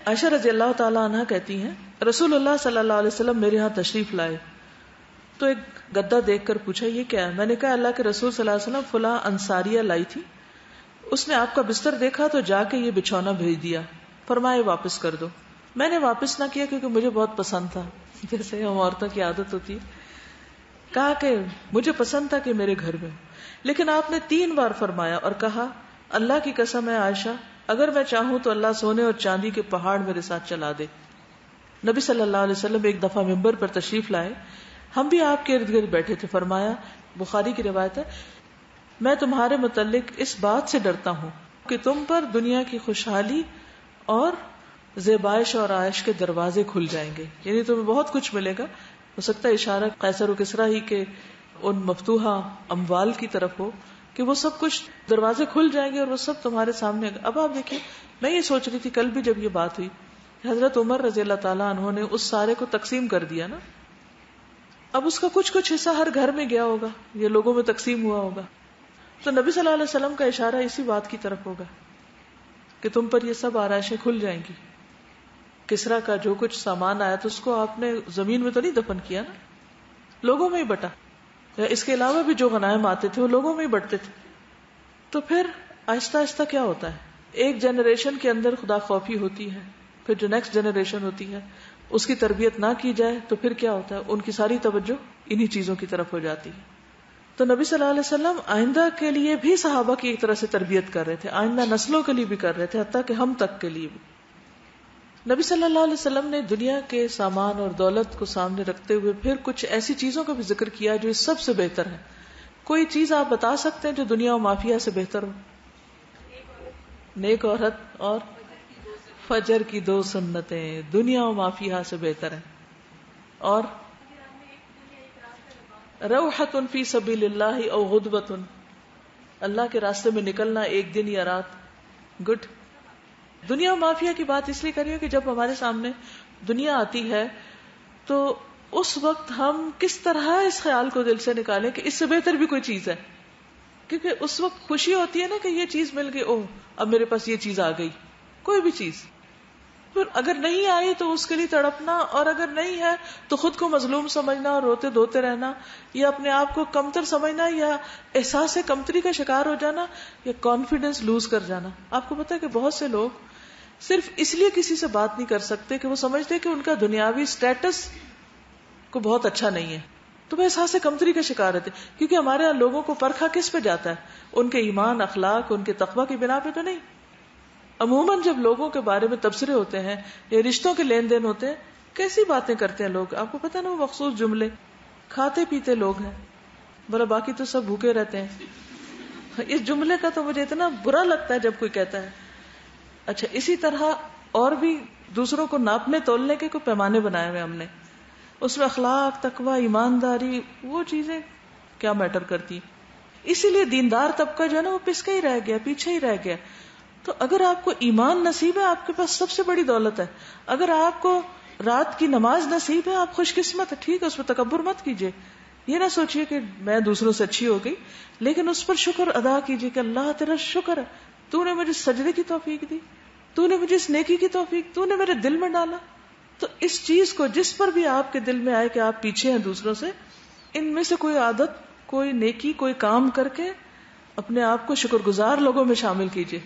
عائشہ رضی اللہ تعالی عنہ کہتی ہیں، رسول اللہ صلی اللہ علیہ وسلم میرے ہاں تشریف لائے۔ تو ایک گدا دیکھ کر پوچھا، یہ کیا ہے؟ میں نے کہا، اللہ کے رسول صلی اللہ علیہ وسلم فلاں انصاریہ لائی تھی۔ اس نے آپ کا بستر دیکھا تو جا کے یہ بچھونا بھیج دیا۔ فرمائے واپس کر دو۔ میں نے واپس نہ کیا کیونکہ مجھے بہت پسند تھا۔ جیسے ہم عورتوں کی عادت ہوتی ہے۔ کہا کہ مجھے پسند تھا کہ میرے گھر میں۔ لیکن آپ نے تین بار فرمایا اور کہا، اللہ کی قسم ہے عائشہ، اگر میں چاہوں تو اللہ سونے اور چاندی کے پہاڑ میرے ساتھ چلا دے۔ نبی صلی اللہ علیہ وسلم ایک دفعہ ممبر پر تشریف لائے۔ ہم بھی آپ کے ارد گرد بیٹھے تھے، فرمایا، بخاری کی روایت ہے، میں تمہارے متعلق اس بات سے ڈرتا ہوں کہ تم پر دنیا کی خوشحالی اور زیبائش اور عائش کے دروازے کھل جائیں گے۔ یعنی تمہیں بہت کچھ ملے گا۔ ہو سکتا ہے اشارہ قیصر و کسرا ہی کے ان مفتوحا اموال کی طرف ہو کہ وہ سب کچھ دروازے کھل جائیں گے اور وہ سب تمہارے سامنے۔ اب آپ دیکھیں، میں یہ سوچ رہی تھی، کل بھی جب یہ بات ہوئی، حضرت عمر رضی اللہ تعالیٰ انہوں نے اس سارے کو تقسیم کر دیا نا۔ اب اس کا کچھ کچھ حصہ ہر گھر میں گیا ہوگا، یہ لوگوں میں تقسیم ہوا ہوگا۔ تو نبی صلی اللہ علیہ وسلم کا اشارہ اسی بات کی طرف ہوگا کہ تم پر یہ سب آرائشیں کھل جائیں گی۔ کسرا کا جو کچھ سامان آیا تو اس کو آپ نے زمین میں تو نہیں دفن کیا نا؟ لوگوں میں ہی بٹا۔ اس کے علاوہ بھی جو غنائم آتے تھے وہ لوگوں میں ہی بٹتے تھے۔ تو پھر آہستہ آہستہ کیا ہوتا ہے؟ ایک جنریشن کے اندر خدا خوفی ہوتی ہے، پھر جو نیکسٹ جنریشن ہوتی ہے اس کی تربیت نہ کی جائے تو پھر کیا ہوتا ہے؟ ان کی ساری توجہ انہی چیزوں کی طرف ہو جاتی ہے۔ تو نبی صلی اللہ علیہ وسلم آئندہ کے لیے بھی صحابہ کی ایک طرح سے تربیت کر رہے تھے، آئندہ نسلوں کے لیے بھی کر رہے تھے، حتیٰ کہ ہم تک کے لیے بھی۔ نبی صلی اللہ علیہ وسلم نے دنیا کے سامان اور دولت کو سامنے رکھتے ہوئے پھر کچھ ایسی چیزوں کا بھی ذکر کیا جو سب سے بہتر ہے۔ کوئی چیز آپ بتا سکتے ہیں جو دنیا و مافیا سے بہتر ہو؟ نیک عورت اور فجر کی دو سنتیں دنیا و مافیا سے بہتر ہیں۔ اور روحت فی سبیل اللہ او غدبت اللہ کے راستے میں نکلنا ایک دن یا رات۔ گڈ دنیا و مافیا کی بات اس لیے کریے کہ جب ہمارے سامنے دنیا آتی ہے، تو اس وقت ہم کس طرح اس خیال کو دل سے نکالیں کہ اس سے بہتر بھی کوئی چیز ہے۔ کیونکہ اس وقت خوشی ہوتی ہے نا کہ یہ چیز مل گئی، اوہ، اب میرے پاس یہ چیز آ گئی۔ کوئی بھی چیز۔ پھر اگر نہیں آئی تو اس کے لیے تڑپنا، اور اگر نہیں ہے تو خود کو مظلوم سمجھنا اور روتے دھوتے رہنا، یا اپنے آپ کو کمتر سمجھنا یا احساس کمتری کا شکار ہو جانا یا کانفیڈینس لوز کر جانا۔ آپ کو پتا کہ بہت سے لوگ صرف اس لیے کسی سے بات نہیں کر سکتے کہ وہ سمجھتے کہ ان کا دنیاوی اسٹیٹس کو بہت اچھا نہیں ہے۔ تو وہ احساس کمتری کا شکار رہتے، کیونکہ ہمارے یہاں لوگوں کو پرکھا کس پہ جاتا ہے؟ ان کے ایمان، اخلاق، ان کے تقوی کی بنا پہ تو نہیں۔ عموماً جب لوگوں کے بارے میں تبصرے ہوتے ہیں یا رشتوں کے لین دین ہوتے ہیں، کیسی باتیں کرتے ہیں لوگ؟ آپ کو پتا نا، وہ مخصوص جملے، کھاتے پیتے لوگ ہیں بولا باقی تو سب بھوکے رہتے ہیں۔ اس جملے کا تو مجھے اتنا برا لگتا ہے جب کوئی کہتا ہے۔ اچھا اسی طرح اور بھی دوسروں کو ناپنے تولنے کے کوئی پیمانے بنائے ہوئے ہم نے۔ اس میں اخلاق، تقوی، ایمانداری، وہ چیزیں کیا میٹر کرتی اسی لیے دیندار طبقہ جو ہے نا، وہ پس ہی رہ گیا، پیچھے ہی رہ گیا۔ تو اگر آپ کو ایمان نصیب ہے، آپ کے پاس سب سے بڑی دولت ہے۔ اگر آپ کو رات کی نماز نصیب ہے، آپ خوش قسمت ہے ٹھیک ہے، اس پہ تکبر مت کیجیے یہ نہ سوچیے کہ میں دوسروں سے اچھی ہو گئی، لیکن اس پر شکر ادا کیجیے کہ اللہ تیرا شکر ہے۔ تو نے مجھے سجدے کی توفیق دی، تو نے مجھے اس نیکی کی توفیق، تو نے میرے دل میں ڈالا۔ تو اس چیز کو جس پر بھی آپ کے دل میں آئے کہ آپ پیچھے ہیں دوسروں سے، ان میں سے کوئی عادت، کوئی نیکی، کوئی کام کر کے اپنے آپ کو شکر گزار لوگوں میں شامل کیجیے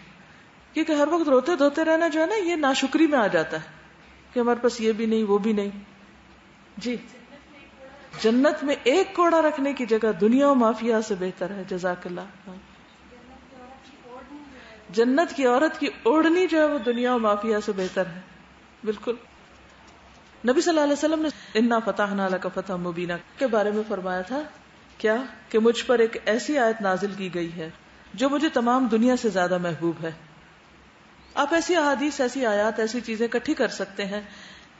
کیونکہ ہر وقت روتے دھوتے رہنا جو ہے نا، یہ ناشکری میں آ جاتا ہے کہ ہمارے پاس یہ بھی نہیں، وہ بھی نہیں۔ جی۔ جنت میں ایک کوڑا رکھنے کی جگہ دنیا و مافیا سے بہتر ہے، جزاک اللہ۔ جنت کی عورت کی اوڑھنی جو ہے وہ دنیا و مافیا سے بہتر ہے۔ بالکل۔ نبی صلی اللہ علیہ وسلم نے انا فتح نالا کا فتح مبینہ کے بارے میں فرمایا تھا، کیا؟ کہ مجھ پر ایک ایسی آیت نازل کی گئی ہے جو مجھے تمام دنیا سے زیادہ محبوب ہے۔ آپ ایسی احادیث، ایسی آیات، ایسی چیزیں اکٹھی کر سکتے ہیں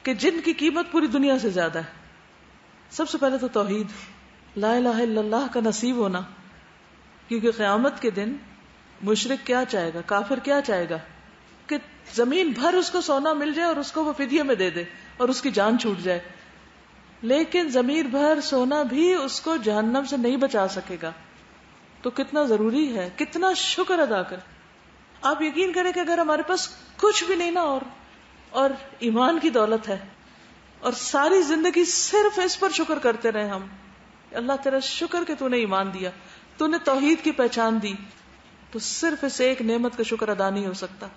کہ جن کی قیمت پوری دنیا سے زیادہ ہے۔ سب سے پہلے تو توحید۔ لا الہ الا اللہ کا نصیب ہونا۔ کیونکہ قیامت کے دن مشرق کیا چاہے گا؟ کافر کیا چاہے گا؟ کہ زمین بھر اس کو سونا مل جائے اور اس کو وہ فدیے میں دے دے اور اس کی جان چھوٹ جائے۔ لیکن زمین بھر سونا بھی اس کو جہنم سے نہیں بچا سکے گا۔ تو کتنا ضروری ہے، کتنا شکر ادا کر آپ یقین کریں کہ اگر ہمارے پاس کچھ بھی نہیں نا اور اور ایمان کی دولت ہے اور ساری زندگی صرف اس پر شکر کرتے رہے ہم اللہ تیرا شکر کہ تو نے ایمان دیا، تو نے توحید کی پہچان دی، تو صرف اس ایک نعمت کا شکر ادا نہیں ہو سکتا،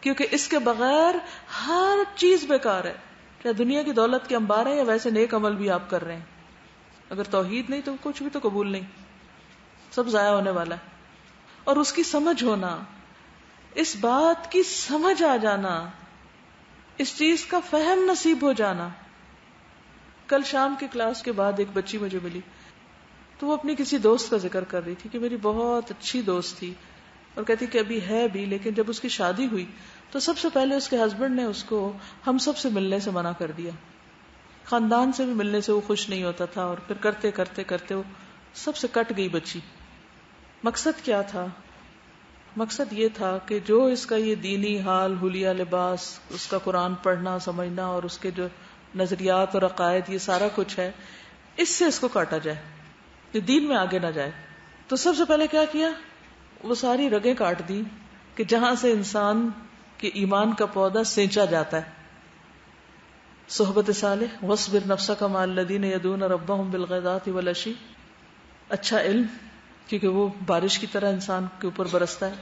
کیونکہ اس کے بغیر ہر چیز بیکار ہے، چاہے دنیا کی دولت کے امبار ہے یا ویسے نیک عمل بھی آپ کر رہے ہیں، اگر توحید نہیں تو کچھ بھی تو قبول نہیں، سب ضائع ہونے والا ہے، اور اس کی سمجھ ہونا اس بات کی سمجھ آ جانا، اس چیز کا فہم نصیب ہو جانا۔ کل شام کی کلاس کے بعد ایک بچی مجھے ملی، تو وہ اپنی کسی دوست کا ذکر کر رہی تھی کہ میری بہت اچھی دوست تھی۔ اور کہتی کہ ابھی ہے بھی، لیکن جب اس کی شادی ہوئی، تو سب سے پہلے اس کے ہسبینڈ نے اس کو ہم سب سے ملنے سے منع کر دیا۔ خاندان سے بھی ملنے سے وہ خوش نہیں ہوتا تھا اور پھر کرتے کرتے کرتے وہ سب سے کٹ گئی بچی۔ مقصد کیا تھا؟ مقصد یہ تھا کہ جو اس کا یہ دینی حال، حلیہ لباس، اس کا قرآن پڑھنا، سمجھنا اور اس کے جو نظریات اور عقائد، یہ سارا کچھ ہے، اس سے اس کو کاٹا جائے، یہ دین میں آگے نہ جائے۔ تو سب سے پہلے کیا کیا؟ وہ ساری رگیں کاٹ دی کہ جہاں سے انسان کے ایمان کا پودا سینچا جاتا ہے۔ صحبت صالح وصبر نفسا کا مال لدین یدون ربا بالغیدات ولشی اچھا علم۔ کیونکہ وہ بارش کی طرح انسان کے اوپر برستا ہے۔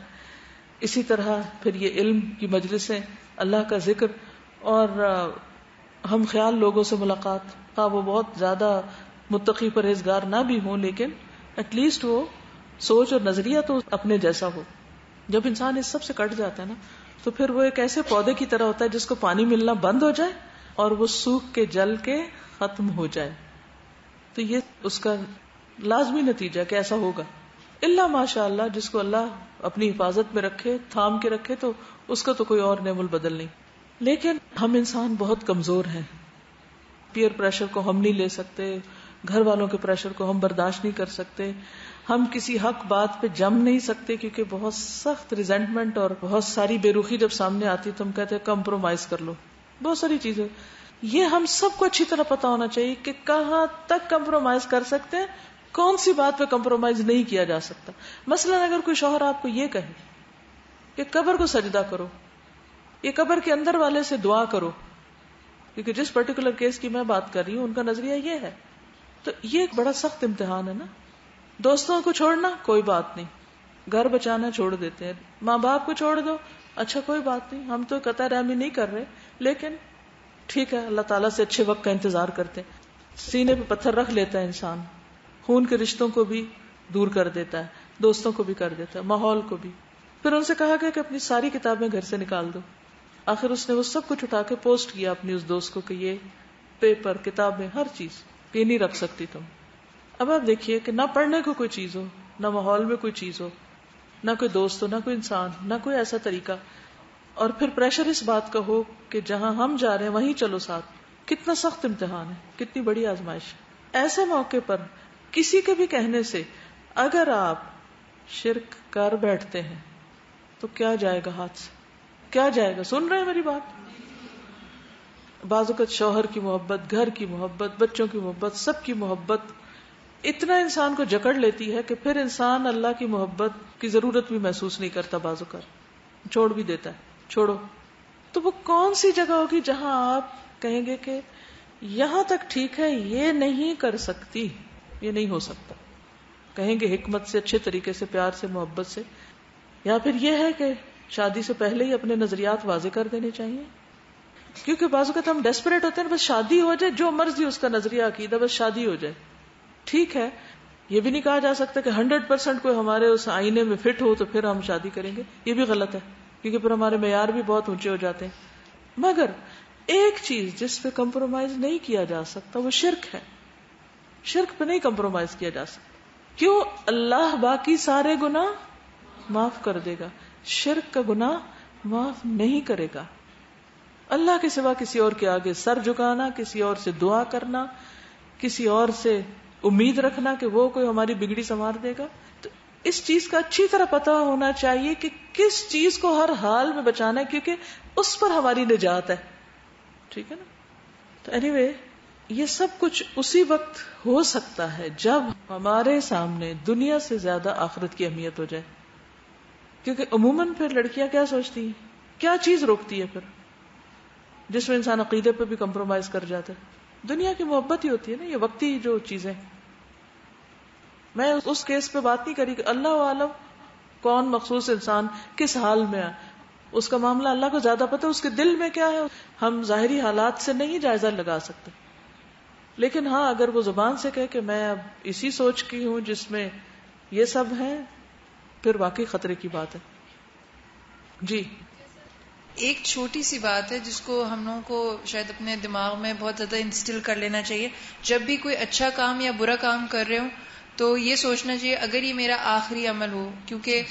اسی طرح پھر یہ علم کی مجلسیں، اللہ کا ذکر اور ہم خیال لوگوں سے ملاقات خواہ وہ بہت زیادہ متقی پرہیزگار نہ بھی ہوں، لیکن ایٹ لیسٹ وہ سوچ اور نظریہ تو اپنے جیسا ہو۔ جب انسان اس سب سے کٹ جاتا ہے نا، تو پھر وہ ایک ایسے پودے کی طرح ہوتا ہے جس کو پانی ملنا بند ہو جائے اور وہ سوکھ کے جل کے ختم ہو جائے۔ تو یہ اس کا لازمی نتیجہ کہ ایسا ہوگا۔ اللہ ماشاء اللہ جس کو اللہ اپنی حفاظت میں رکھے، تھام کے رکھے، تو اس کا تو کوئی اور نعم البدل نہیں۔ لیکن ہم انسان بہت کمزور ہیں۔ پیئر پریشر کو ہم نہیں لے سکتے، گھر والوں کے پریشر کو ہم برداشت نہیں کر سکتے۔ ہم کسی حق بات پہ جم نہیں سکتے کیونکہ بہت سخت ریزینٹمنٹ اور بہت ساری بے روخی جب سامنے آتی تو ہم کہتے ہیں، کمپرومائز کر لو۔ بہت ساری چیزیں۔ یہ ہم سب کو اچھی طرح پتا ہونا چاہیے کہ کہاں تک کمپرومائز کر سکتے ہیں۔ کون سی بات پہ کمپرومائز نہیں کیا جا سکتا؟ مثلا اگر کوئی شوہر آپ کو یہ کہے کہ قبر کو سجدہ کرو یہ قبر کے اندر والے سے دعا کرو، کیونکہ جس پرٹیکولر کیس کی میں بات کر رہی ہوں، ان کا نظریہ یہ ہے۔ تو یہ ایک بڑا سخت امتحان ہے نا۔ دوستوں کو چھوڑنا کوئی بات نہیں۔ گھر بچانا چھوڑ دیتے ہیں۔ ماں باپ کو چھوڑ دو اچھا کوئی بات نہیں۔ ہم تو قطع رحمی نہیں کر رہے، لیکن ٹھیک ہے، اللہ تعالیٰ سے اچھے وقت کا انتظار کرتے سینے پہ پتھر رکھ لیتا ہے انسان۔ خون کے رشتوں کو بھی دور کر دیتا ہے، دوستوں کو بھی کر دیتا ہے، ماحول کو بھی۔ پھر ان سے کہا گیا کہ اپنی ساری کتابیں گھر سے نکال دو۔ آخر اس نے وہ سب کچھ اٹھا کے پوسٹ کیا اپنی اس دوست کو کہ یہ پیپر، کتابیں، ہر چیز، یہ نہیں رکھ سکتی تم۔ اب آپ دیکھیے کہ نہ پڑھنے کو کوئی چیز ہو، نہ ماحول میں کوئی چیز ہو، نہ کوئی دوست ہو، نہ کوئی انسان، نہ کوئی ایسا طریقہ۔ اور پھر پریشر اس بات کا ہو کہ جہاں ہم جا رہے ہیں، وہیں چلو ساتھ۔ کتنا سخت امتحان ہے، کتنی بڑی آزمائش۔ ایسے موقع پر کسی کے بھی کہنے سے اگر آپ شرک کر بیٹھتے ہیں، تو کیا جائے گا ہاتھ سے؟ کیا جائے گا؟ سن رہے ہیں میری بات؟ بازوقت شوہر کی محبت، گھر کی محبت، بچوں کی محبت، سب کی محبت، اتنا انسان کو جکڑ لیتی ہے کہ پھر انسان اللہ کی محبت کی ضرورت بھی محسوس نہیں کرتا بازو کر چھوڑ بھی دیتا ہے۔ چھوڑو۔ تو وہ کون سی جگہ ہوگی جہاں آپ کہیں گے کہ یہاں تک ٹھیک ہے، یہ نہیں کر سکتی۔ یہ نہیں ہو سکتا۔ کہیں گے حکمت سے، اچھے طریقے سے، پیار سے، محبت سے۔ یا پھر یہ ہے کہ شادی سے پہلے ہی اپنے نظریات واضح کر دینے چاہیے۔ کیونکہ بعض اوقات ہم ڈیسپریٹ ہوتے ہیں، بس شادی ہو جائے، جو مرضی اس کا نظریہ، عقیدہ، بس شادی ہو جائے۔ ٹھیک ہے، یہ بھی نہیں کہا جا سکتا کہ ہنڈریڈ پرسینٹ کوئی ہمارے اس آئینے میں فٹ ہو تو پھر ہم شادی کریں گے۔ یہ بھی غلط ہے، کیونکہ پھر ہمارے معیار بھی بہت اونچے ہو جاتے ہیں۔ مگر ایک چیز جس پہ کمپرومائز نہیں کیا جا سکتا، وہ شرک ہے۔ شرک پہ نہیں کمپرومائز کیا جا سکتا۔ کیوں؟ اللہ باقی سارے گنا معاف کر دے گا۔ شرک کا گنا معاف نہیں کرے گا۔ اللہ کے سوا کسی اور کے آگے سر جھکانا کسی اور سے دعا کرنا کسی اور سے امید رکھنا کہ وہ کوئی ہماری بگڑی سنوار دے گا۔ تو اس چیز کا اچھی طرح پتا ہونا چاہیے کہ کس چیز کو ہر حال میں بچانا ہے کیونکہ اس پر ہماری نجات ہے۔ ٹھیک ہے نا؟ تو اینی anyway, یہ سب کچھ اسی وقت ہو سکتا ہے جب ہمارے سامنے دنیا سے زیادہ آخرت کی اہمیت ہو جائے۔ کیونکہ عموماً پھر لڑکیاں کیا سوچتی ہیں؟ کیا چیز روکتی ہے پھر؟ جس میں انسان عقیدے پہ بھی کمپرومائز کر جاتا ہے۔ دنیا کی محبت ہی ہوتی ہے نا، یہ وقتی جو چیزیں۔ میں اس کیس پہ بات نہیں کری کہ اللہ عالم کون مخصوص انسان کس حال میں ہے۔ اس کا معاملہ اللہ کو زیادہ پتا اس کے دل میں کیا ہے۔ ہم ظاہری حالات سے نہیں جائزہ لگا سکتے۔ لیکن ہاں اگر وہ زبان سے کہ کہ میں اب اسی سوچ کی ہوں جس میں یہ سب ہے پھر واقعی خطرے کی بات ہے۔ جی۔ ایک چھوٹی سی بات ہے جس کو ہم لوگوں کو شاید اپنے دماغ میں بہت زیادہ انسٹل کر لینا چاہیے۔ جب بھی کوئی اچھا کام یا برا کام کر رہے ہوں، تو یہ سوچنا چاہیے، اگر یہ میرا آخری عمل ہو، کیونکہ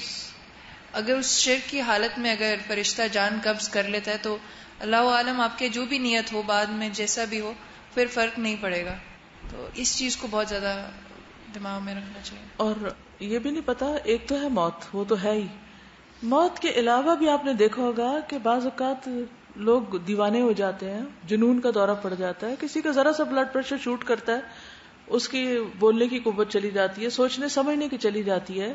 اگر اس شرک کی حالت میں اگر فرشتہ جان قبض کر لیتا ہے، تو اللہ عالم آپ کے جو بھی نیت ہو، بعد میں جیسا بھی ہو پھر فرق نہیں پڑے گا۔ تو اس چیز کو بہت زیادہ دماغ میں رکھنا چاہیے۔ اور یہ بھی نہیں پتا، ایک تو ہے موت، وہ تو ہے ہی۔ موت کے علاوہ بھی آپ نے دیکھا ہوگا کہ بعض اوقات لوگ دیوانے ہو جاتے ہیں، جنون کا دورہ پڑ جاتا ہے، کسی کا ذرا سا بلڈ پریشر شوٹ کرتا ہے، اس کی بولنے کی قوت چلی جاتی ہے، سوچنے، سمجھنے کی چلی جاتی ہے۔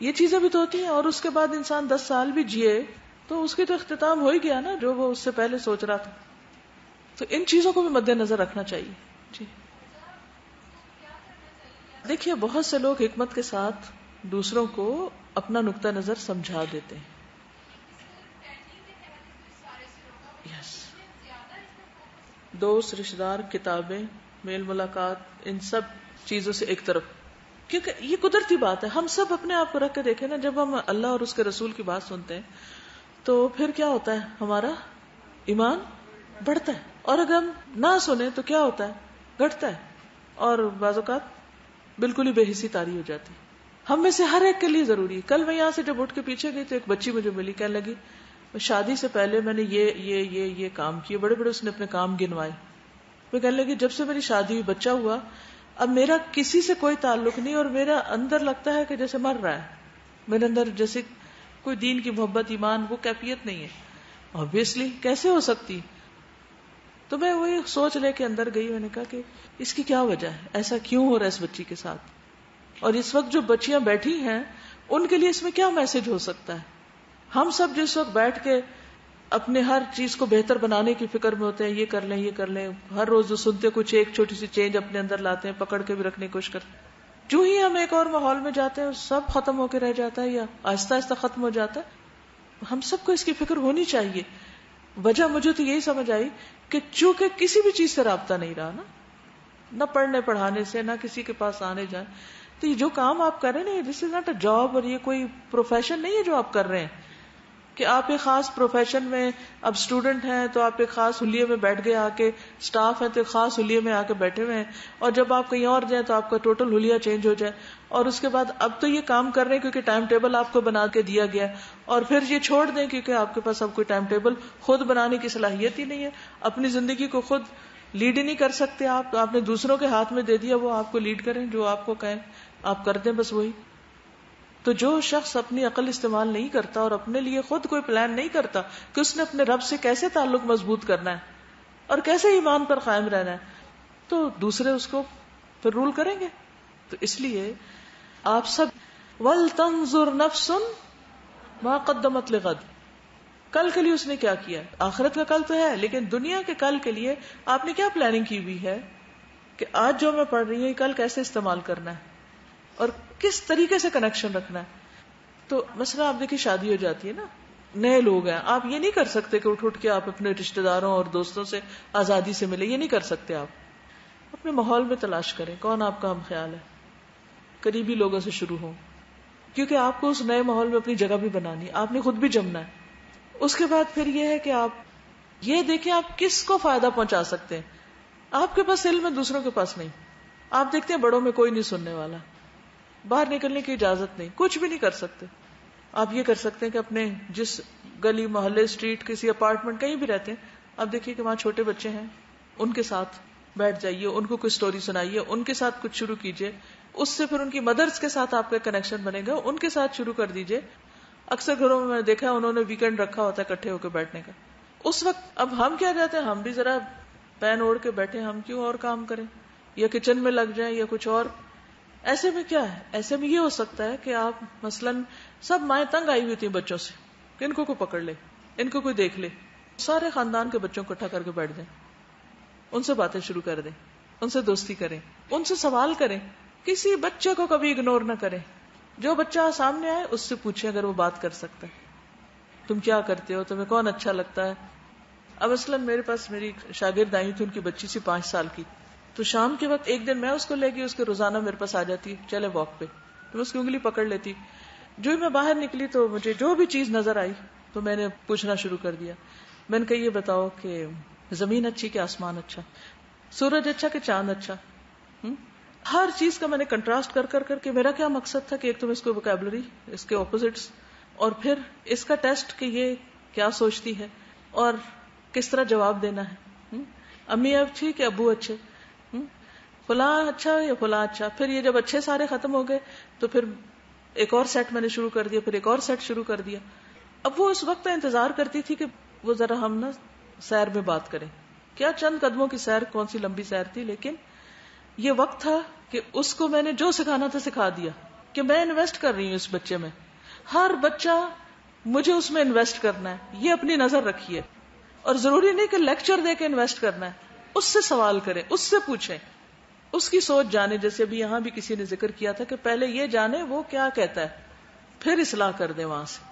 یہ چیزیں بھی تو ہوتی ہیں اور اس کے بعد انسان دس سال بھی جیے تو اس کی تو اختتام ہو ہی گیا نا، جو وہ اس سے پہلے سوچ رہا تھا۔ تو ان چیزوں کو بھی مد نظر رکھنا چاہیے۔ جی۔ دیکھیے، بہت سے لوگ حکمت کے ساتھ دوسروں کو اپنا نقطہ نظر سمجھا دیتے ہیں۔ Yes. دوست رشتے دار، کتابیں، میل ملاقات، ان سب چیزوں سے ایک طرف۔ کیونکہ یہ قدرتی بات ہے۔ ہم سب اپنے آپ کو رکھ کے دیکھیں نا، جب ہم اللہ اور اس کے رسول کی بات سنتے ہیں تو پھر کیا ہوتا ہے؟ ہمارا ایمان بڑھتا ہے۔ اور اگر ہم نہ سنیں تو کیا ہوتا ہے؟ گھٹتا ہے۔ اور بعض اوقات بالکل ہی بے حسی تاری ہو جاتی۔ ہم میں سے ہر ایک کے لیے ضروری ہے۔ کل میں یہاں سے جب اٹھ کے پیچھے گئی تو ایک بچی مجھے ملی، کہنے لگی، شادی سے پہلے میں نے یہ یہ یہ یہ کام کیے، بڑے بڑے اس نے اپنے کام گنوائے۔ میں کہنے لگی، جب سے میری شادی ہوئی، بچہ ہوا، اب میرا کسی سے کوئی تعلق نہیں، اور میرا اندر لگتا ہے کہ جیسے مر رہا ہے۔ میرے اندر جیسے کوئی دین کی محبت، ایمان، وہ کیفیت نہیں ہے۔ آبیسلی کیسے ہو سکتی؟ تو میں وہی سوچ لے کے اندر گئی، میں نے کہا کہ اس کی کیا وجہ ہے؟ ایسا کیوں ہو رہا ہے اس بچی کے ساتھ؟ اور اس وقت جو بچیاں بیٹھی ہیں، ان کے لیے اس میں کیا میسج ہو سکتا ہے؟ ہم سب جس وقت بیٹھ کے اپنے ہر چیز کو بہتر بنانے کی فکر میں ہوتے ہیں، یہ کر لیں، یہ کر لیں، ہر روز جو سنتے کچھ ایک چھوٹی سی چینج اپنے اندر لاتے ہیں، پکڑ کے بھی رکھنے کی کوشش کرتے ہیں۔ جو ہی ہم ایک اور ماحول میں جاتے ہیں سب ختم ہو کے رہ جاتا ہے یا آہستہ آہستہ ختم ہو جاتا ہے، ہم سب کو اس کی فکر ہونی چاہیے۔ وجہ مجھے تو یہی سمجھ آئی کہ چونکہ کسی بھی چیز سے رابطہ نہیں رہا نا، نہ پڑھنے پڑھانے سے، نہ کسی کے پاس آنے جائیں۔ تو یہ جو کام آپ کر رہے ہیں نا دس از ناٹ اے جاب اور یہ کوئی پروفیشن نہیں ہے جو آپ کر رہے ہیں۔ کہ آپ ایک خاص پروفیشن میں اب اسٹوڈنٹ ہیں تو آپ ایک خاص حلیے میں بیٹھ گئے، آ کے اسٹاف ہے تو ایک خاص حلیے میں آ کے بیٹھے ہوئے ہیں۔ اور جب آپ کہیں اور جائیں تو آپ کا ٹوٹل حلیہ چینج ہو جائے۔ اور اس کے بعد اب تو یہ کام کر رہے ہیں کیونکہ ٹائم ٹیبل آپ کو بنا کے دیا گیا اور پھر یہ چھوڑ دیں کیونکہ آپ کے پاس اب کوئی ٹائم ٹیبل خود بنانے کی صلاحیت ہی نہیں ہے۔ اپنی زندگی کو خود لیڈ ہی نہیں کر سکتے آپ۔ آپ نے دوسروں کے ہاتھ میں دے دیا، وہ آپ کو لیڈ کریں، جو آپ کو کہیں آپ کر دیں، بس وہی۔ تو جو شخص اپنی عقل استعمال نہیں کرتا اور اپنے لیے خود کوئی پلان نہیں کرتا، کہ اس نے اپنے رب سے کیسے تعلق مضبوط کرنا ہے اور کیسے ایمان پر قائم رہنا ہے، تو دوسرے اس کو پھر رول کریں گے۔ تو اس لیے آپ سب ول تنظر نفسن ما قدمت لغد کل کے لیے اس نے کیا کیا؟ آخرت کا کل تو ہے، لیکن دنیا کے کل کے لیے آپ نے کیا پلاننگ کی ہوئی ہے؟ کہ آج جو میں پڑھ رہی ہوں کل کیسے استعمال کرنا ہے؟ اور کس طریقے سے کنیکشن رکھنا ہے؟ تو مسئلہ آپ دیکھیے شادی ہو جاتی ہے نا، نئے لوگ ہیں، آپ یہ نہیں کر سکتے کہ اٹھ اٹھ کے آپ اپنے رشتے داروں اور دوستوں سے آزادی سے ملے یہ نہیں کر سکتے آپ۔ اپنے ماحول میں تلاش کریں، کون آپ کا ہم خیال ہے؟ قریبی لوگوں سے شروع ہو کیونکہ آپ کو اس نئے ماحول میں اپنی جگہ بھی بنانی ہے۔ آپ نے خود بھی جمنا ہے۔ اس کے بعد پھر یہ ہے کہ آپ یہ دیکھیں آپ کس کو فائدہ پہنچا سکتے ہیں۔ آپ کے پاس علم ہے، دوسروں کے پاس نہیں۔ آپ دیکھتے ہیں بڑوں میں کوئی نہیں سننے والا۔ باہر نکلنے کی اجازت نہیں۔ کچھ بھی نہیں کر سکتے۔ آپ یہ کر سکتے ہیں کہ اپنے جس گلی، محلے اسٹریٹ کسی اپارٹمنٹ کہیں بھی رہتے ہیں، آپ دیکھیے کہ وہاں چھوٹے بچے ہیں۔ ان کے ساتھ بیٹھ جائیے، ان کو کوئی اسٹوری سنائیے، ان کے ساتھ کچھ شروع کیجیے۔ اس سے پھر ان کی مدرس کے ساتھ آپ کا کنیکشن بنے گا۔ ان کے ساتھ شروع کر دیجیے اکثر گھروں میں میں نے دیکھا انہوں نے ویکینڈ رکھا ہوتا ہے کٹھے ہو کے بیٹھنے کا۔ اس وقت اب ہم کیا جاتے ہیں؟ ہم بھی ذرا پین اوڑھ کے بیٹھے، ہم کیوں اور کام کریں؟ یا کچن میں لگ جائیں یا کچھ اور۔ ایسے میں کیا ہے؟ ایسے میں یہ ہو سکتا ہے کہ آپ مثلا سب مائیں تنگ آئی ہوئی تھی بچوں سے، کہ ان کو کوئی پکڑ لے، ان کو کوئی دیکھ لے۔ سارے خاندان کے بچوں کو اٹھا کر کے بیٹھ جائیں۔ ان سے باتیں شروع کر دیں، ان سے دوستی کریں، ان سے سوال کریں۔ کسی بچے کو کبھی اگنور نہ کریں جو بچہ سامنے آئے، اس سے پوچھے اگر وہ بات کر سکتا ہے۔ تم کیا کرتے ہو؟ تمہیں کون اچھا لگتا ہے؟ اب اصل میرے پاس میری شاگرد آئی تھی، ان کی بچی سی پانچ سال کی۔ تو شام کے وقت ایک دن میں اس کو لے گئی، اس کے روزانہ میرے پاس آ جاتی، چلے واک پہ۔ تو میں اس کی انگلی پکڑ لیتی۔ جو میں باہر نکلی تو مجھے جو بھی چیز نظر آئی، تو میں نے پوچھنا شروع کر دیا۔ میں نے کہا، یہ بتاؤ کہ زمین اچھی کہ آسمان اچھا؟ سورج اچھا کہ چاند اچھا؟ ہر چیز کا میں نے کنٹراسٹ کر کر کر کے میرا کیا مقصد تھا کہ ایک تو میں اس کو وکیبلری اس کے اپوزٹس اور پھر اس کا ٹیسٹ کہ یہ کیا سوچتی ہے اور کس طرح جواب دینا ہے۔ امی اچھی کہ ابو اچھے۔ فلاں اچھا یا فلاں اچھا؟ پھر یہ جب اچھے سارے ختم ہو گئے تو پھر ایک اور سیٹ میں نے شروع کر دیا، پھر ایک اور سیٹ شروع کر دیا۔ اب وہ اس وقت انتظار کرتی تھی کہ وہ ذرا ہم نا سیر میں بات کریں۔ کیا چند قدموں کی سیر، کون سی لمبی سیر تھی، لیکن یہ وقت تھا کہ اس کو میں نے جو سکھانا تھا سکھا دیا کہ میں انویسٹ کر رہی ہوں اس بچے میں۔ ہر بچہ مجھے اس میں انویسٹ کرنا ہے، یہ اپنی نظر رکھیے۔ اور ضروری نہیں کہ لیکچر دے کے انویسٹ کرنا ہے، اس سے سوال کریں، اس سے پوچھیں۔ اس کی سوچ جانے، جیسے ابھی یہاں بھی کسی نے ذکر کیا تھا کہ پہلے یہ جانے وہ کیا کہتا ہے، پھر اصلاح کر دیں وہاں سے۔